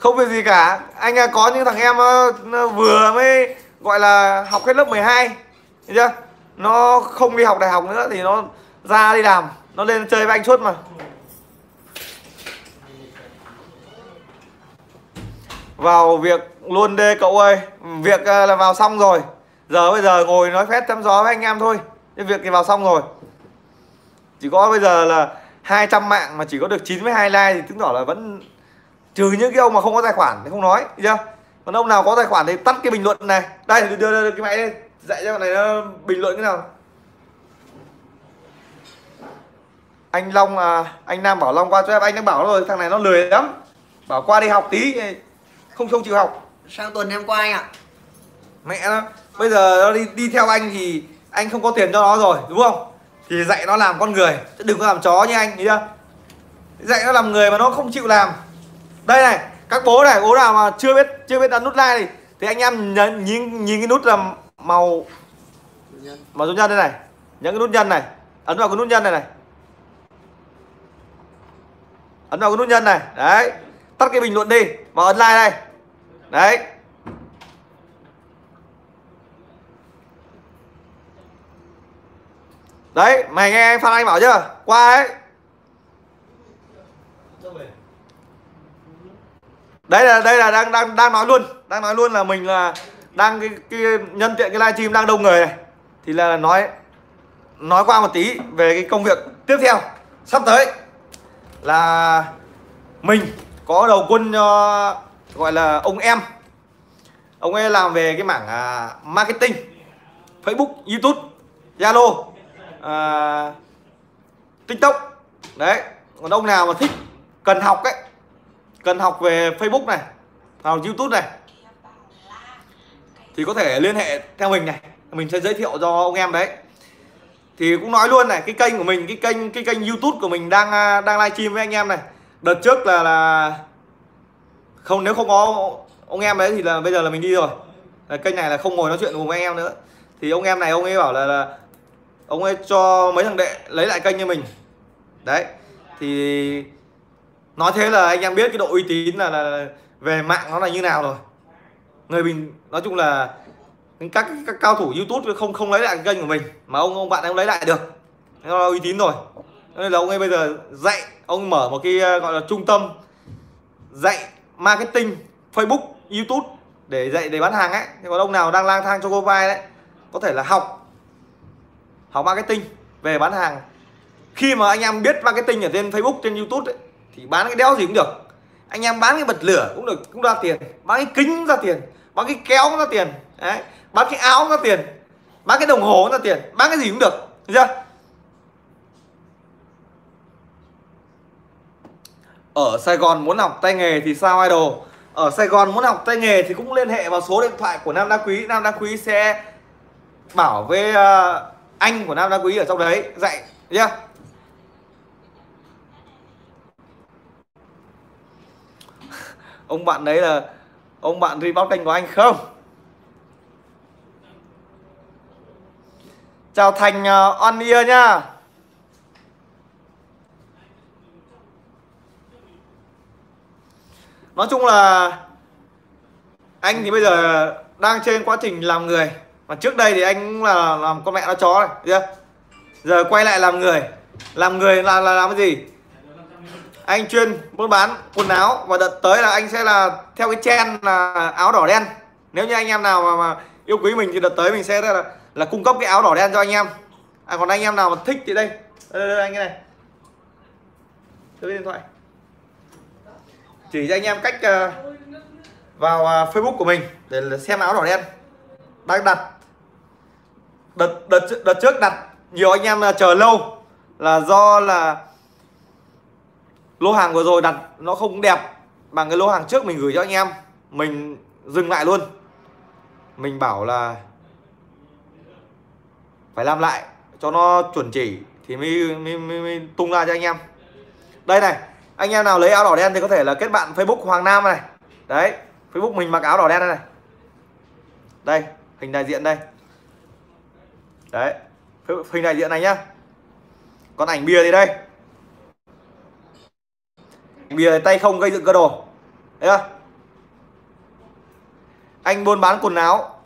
Không việc gì cả. Anh à, có những thằng em à, vừa mới gọi là học hết lớp 12 hai, chưa? Nó không đi học đại học nữa thì nó ra đi làm. Nó lên chơi với anh suốt mà. Vào việc luôn đê cậu ơi. Việc à, là vào xong rồi. Giờ bây giờ ngồi nói phép chăm gió với anh em thôi. Cái việc thì vào xong rồi. Chỉ có bây giờ là 200 mạng mà chỉ có được 92 like thì chứng tỏ là vẫn trừ những cái ông mà không có tài khoản thì không nói chưa? Còn ông nào có tài khoản thì tắt cái bình luận này. Đây đưa, đưa, đưa cái máy lên dạy cho bạn này nó bình luận cái nào. Anh Long à, anh Nam bảo Long qua cho em anh đang bảo rồi thằng này nó lười lắm. Bảo qua đi học tí không không chịu học. Sang tuần em qua anh ạ. Mẹ nó bây giờ nó đi đi theo anh thì anh không có tiền cho nó rồi đúng không? Thì dạy nó làm con người chứ đừng có làm chó như anh thấy chưa? Dạy nó làm người mà nó không chịu làm đây này các bố này bố nào mà chưa biết chưa biết ấn nút like thì, thì anh em nhìn nhìn, nhìn cái nút là màu màu dấu nhân đây này. Nhấn cái nút nhân này ấn vào cái nút nhân này này. Ấn vào cái nút nhân này đấy. Tắt cái bình luận đi và ấn like đây. Đấy. Đấy mày nghe phan anh bảo chưa? Qua đấy đấy là đây là đang đang đang nói luôn. Đang nói luôn là mình là đang cái, cái nhân tiện cái livestream đang đông người này. Thì là nói nói qua một tí về cái công việc tiếp theo. Sắp tới là mình có đầu quân cho gọi là ông em. Ông ấy làm về cái mảng uh, marketing Facebook YouTube Zalo uh, TikTok. Đấy. Còn ông nào mà thích cần học ấy cần học về Facebook này vào YouTube này. Thì có thể liên hệ theo mình này mình sẽ giới thiệu cho ông em đấy. Thì cũng nói luôn này cái kênh của mình cái kênh cái kênh YouTube của mình đang à, đang livestream với anh em này. Đợt trước là là không nếu không có ông em đấy thì là bây giờ là mình đi rồi. Là kênh này là không ngồi nói chuyện cùng anh em nữa. Thì ông em này ông ấy bảo là, là ông ấy cho mấy thằng đệ lấy lại kênh cho mình. Đấy thì nói thế là anh em biết cái độ uy tín là, là về mạng nó là như nào rồi. Người mình nói chung là các các cao thủ YouTube không không lấy lại kênh của mình mà ông ông bạn em lấy lại được. Nó là uy tín rồi. Nên là ông ấy bây giờ dạy ông mở một cái ờ, gọi là trung tâm dạy marketing Facebook YouTube để dạy để bán hàng ấy. Còn ông nào đang lang thang cho cô vai đấy có thể là học học marketing về bán hàng. Khi mà anh em biết marketing ở trên Facebook trên YouTube ấy, thì bán cái đéo gì cũng được. Anh em bán cái bật lửa cũng được cũng ra tiền. Bán cái kính cũng ra tiền. Bán cái kéo cũng ra tiền. Đấy. Bán cái áo cũng ra tiền. Bán cái đồng hồ cũng ra tiền. Bán cái gì cũng được. Được chưa? Ở Sài Gòn muốn học tay nghề thì sao idol? Ở Sài Gòn muốn học tay nghề thì cũng liên hệ vào số điện thoại của Nam Đa Quý. Nam Đa Quý sẽ bảo với uh, anh của Nam Đa Quý ở trong đấy. Dạy nhá ông bạn đấy là ông bạn report kênh của anh không? Chào thành uh, on ear nhá. Nói chung là anh thì bây giờ đang trên quá trình làm người. Mà trước đây thì anh cũng là làm con mẹ nó chó này chưa? Giờ quay lại làm người. Làm người là là làm cái gì? Anh chuyên buôn bán quần áo và đợt tới là anh sẽ là theo cái trend là áo đỏ đen. Nếu như anh em nào mà, mà yêu quý mình thì đợt tới mình sẽ là, là cung cấp cái áo đỏ đen cho anh em. À còn anh em nào mà thích thì đây. Đây, đây, đây anh cái này. Đưa điện thoại. Chỉ cho anh em cách uh, vào uh, Facebook của mình để xem áo đỏ đen. Đang đặt. Đợt đợt đợt trước đặt nhiều anh em ờ, chờ lâu là do là lô hàng vừa rồi đặt nó không đẹp bằng cái lô hàng trước mình gửi cho anh em mình dừng lại luôn. Mình bảo là phải làm lại cho nó chuẩn chỉ thì mới, mới, mới, mới tung ra cho anh em. Đây này anh em nào lấy áo đỏ đen thì có thể là kết bạn Facebook Hoàng Nam này. Đấy Facebook mình mặc áo đỏ đen đây này. Đây hình đại diện đây. Đấy hình đại diện này nhá. Còn ảnh bìa thì đây bìa tay không gây dựng cơ đồ. Đấy không anh buôn bán quần áo.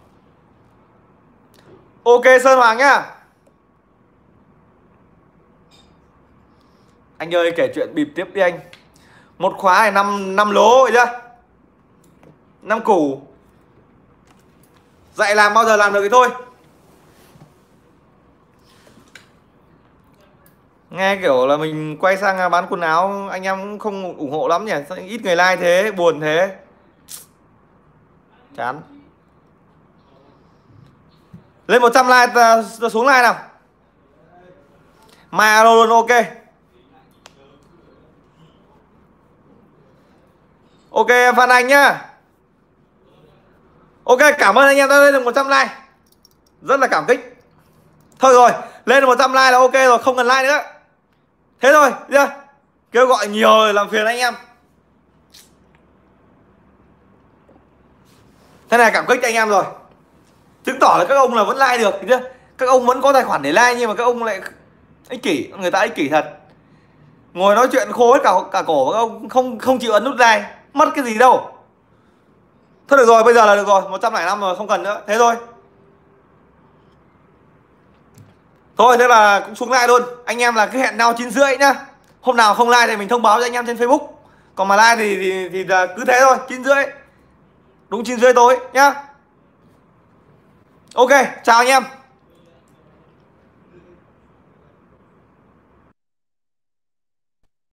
Ok, sơn hoàng nhá. Anh ơi, kể chuyện bịp tiếp đi anh. Một khóa này năm năm lố vậy chưa? Năm củ. Dạy làm bao giờ làm được thì thôi. Nghe kiểu là mình quay sang bán quần áo anh em cũng không ủng hộ lắm nhỉ? Sao ít người like thế buồn thế? Chán. Lên 100 like ta, xuống like nào. Mai alo luôn ok. Ok phan anh nhá. Ok cảm ơn anh em đã lên được 100 like. Rất là cảm kích. Thôi rồi lên được 100 like là ok rồi không cần like nữa thế thôi nhá kêu gọi nhiều rồi làm phiền anh em. Thế này cảm kích cho anh em rồi. Chứng tỏ là các ông là vẫn like được chứ các ông vẫn có tài khoản để like nhưng mà các ông lại ích kỷ, người ta ích kỷ thật. Ngồi nói chuyện khô hết cả cả cổ các ông không không chịu ấn nút like. Mất cái gì đâu. Thôi được rồi, bây giờ là được rồi. Một trăm năm rồi, không cần nữa. Thế thôi. Thôi thế là cũng xuống lại luôn. Anh em là cứ hẹn nhau chín rưỡi nhá. Hôm nào không like thì mình thông báo cho anh em trên facebook. Còn mà like thì thì, thì là cứ thế thôi chín rưỡi. Đúng chín rưỡi tối nhá. Ok chào anh em.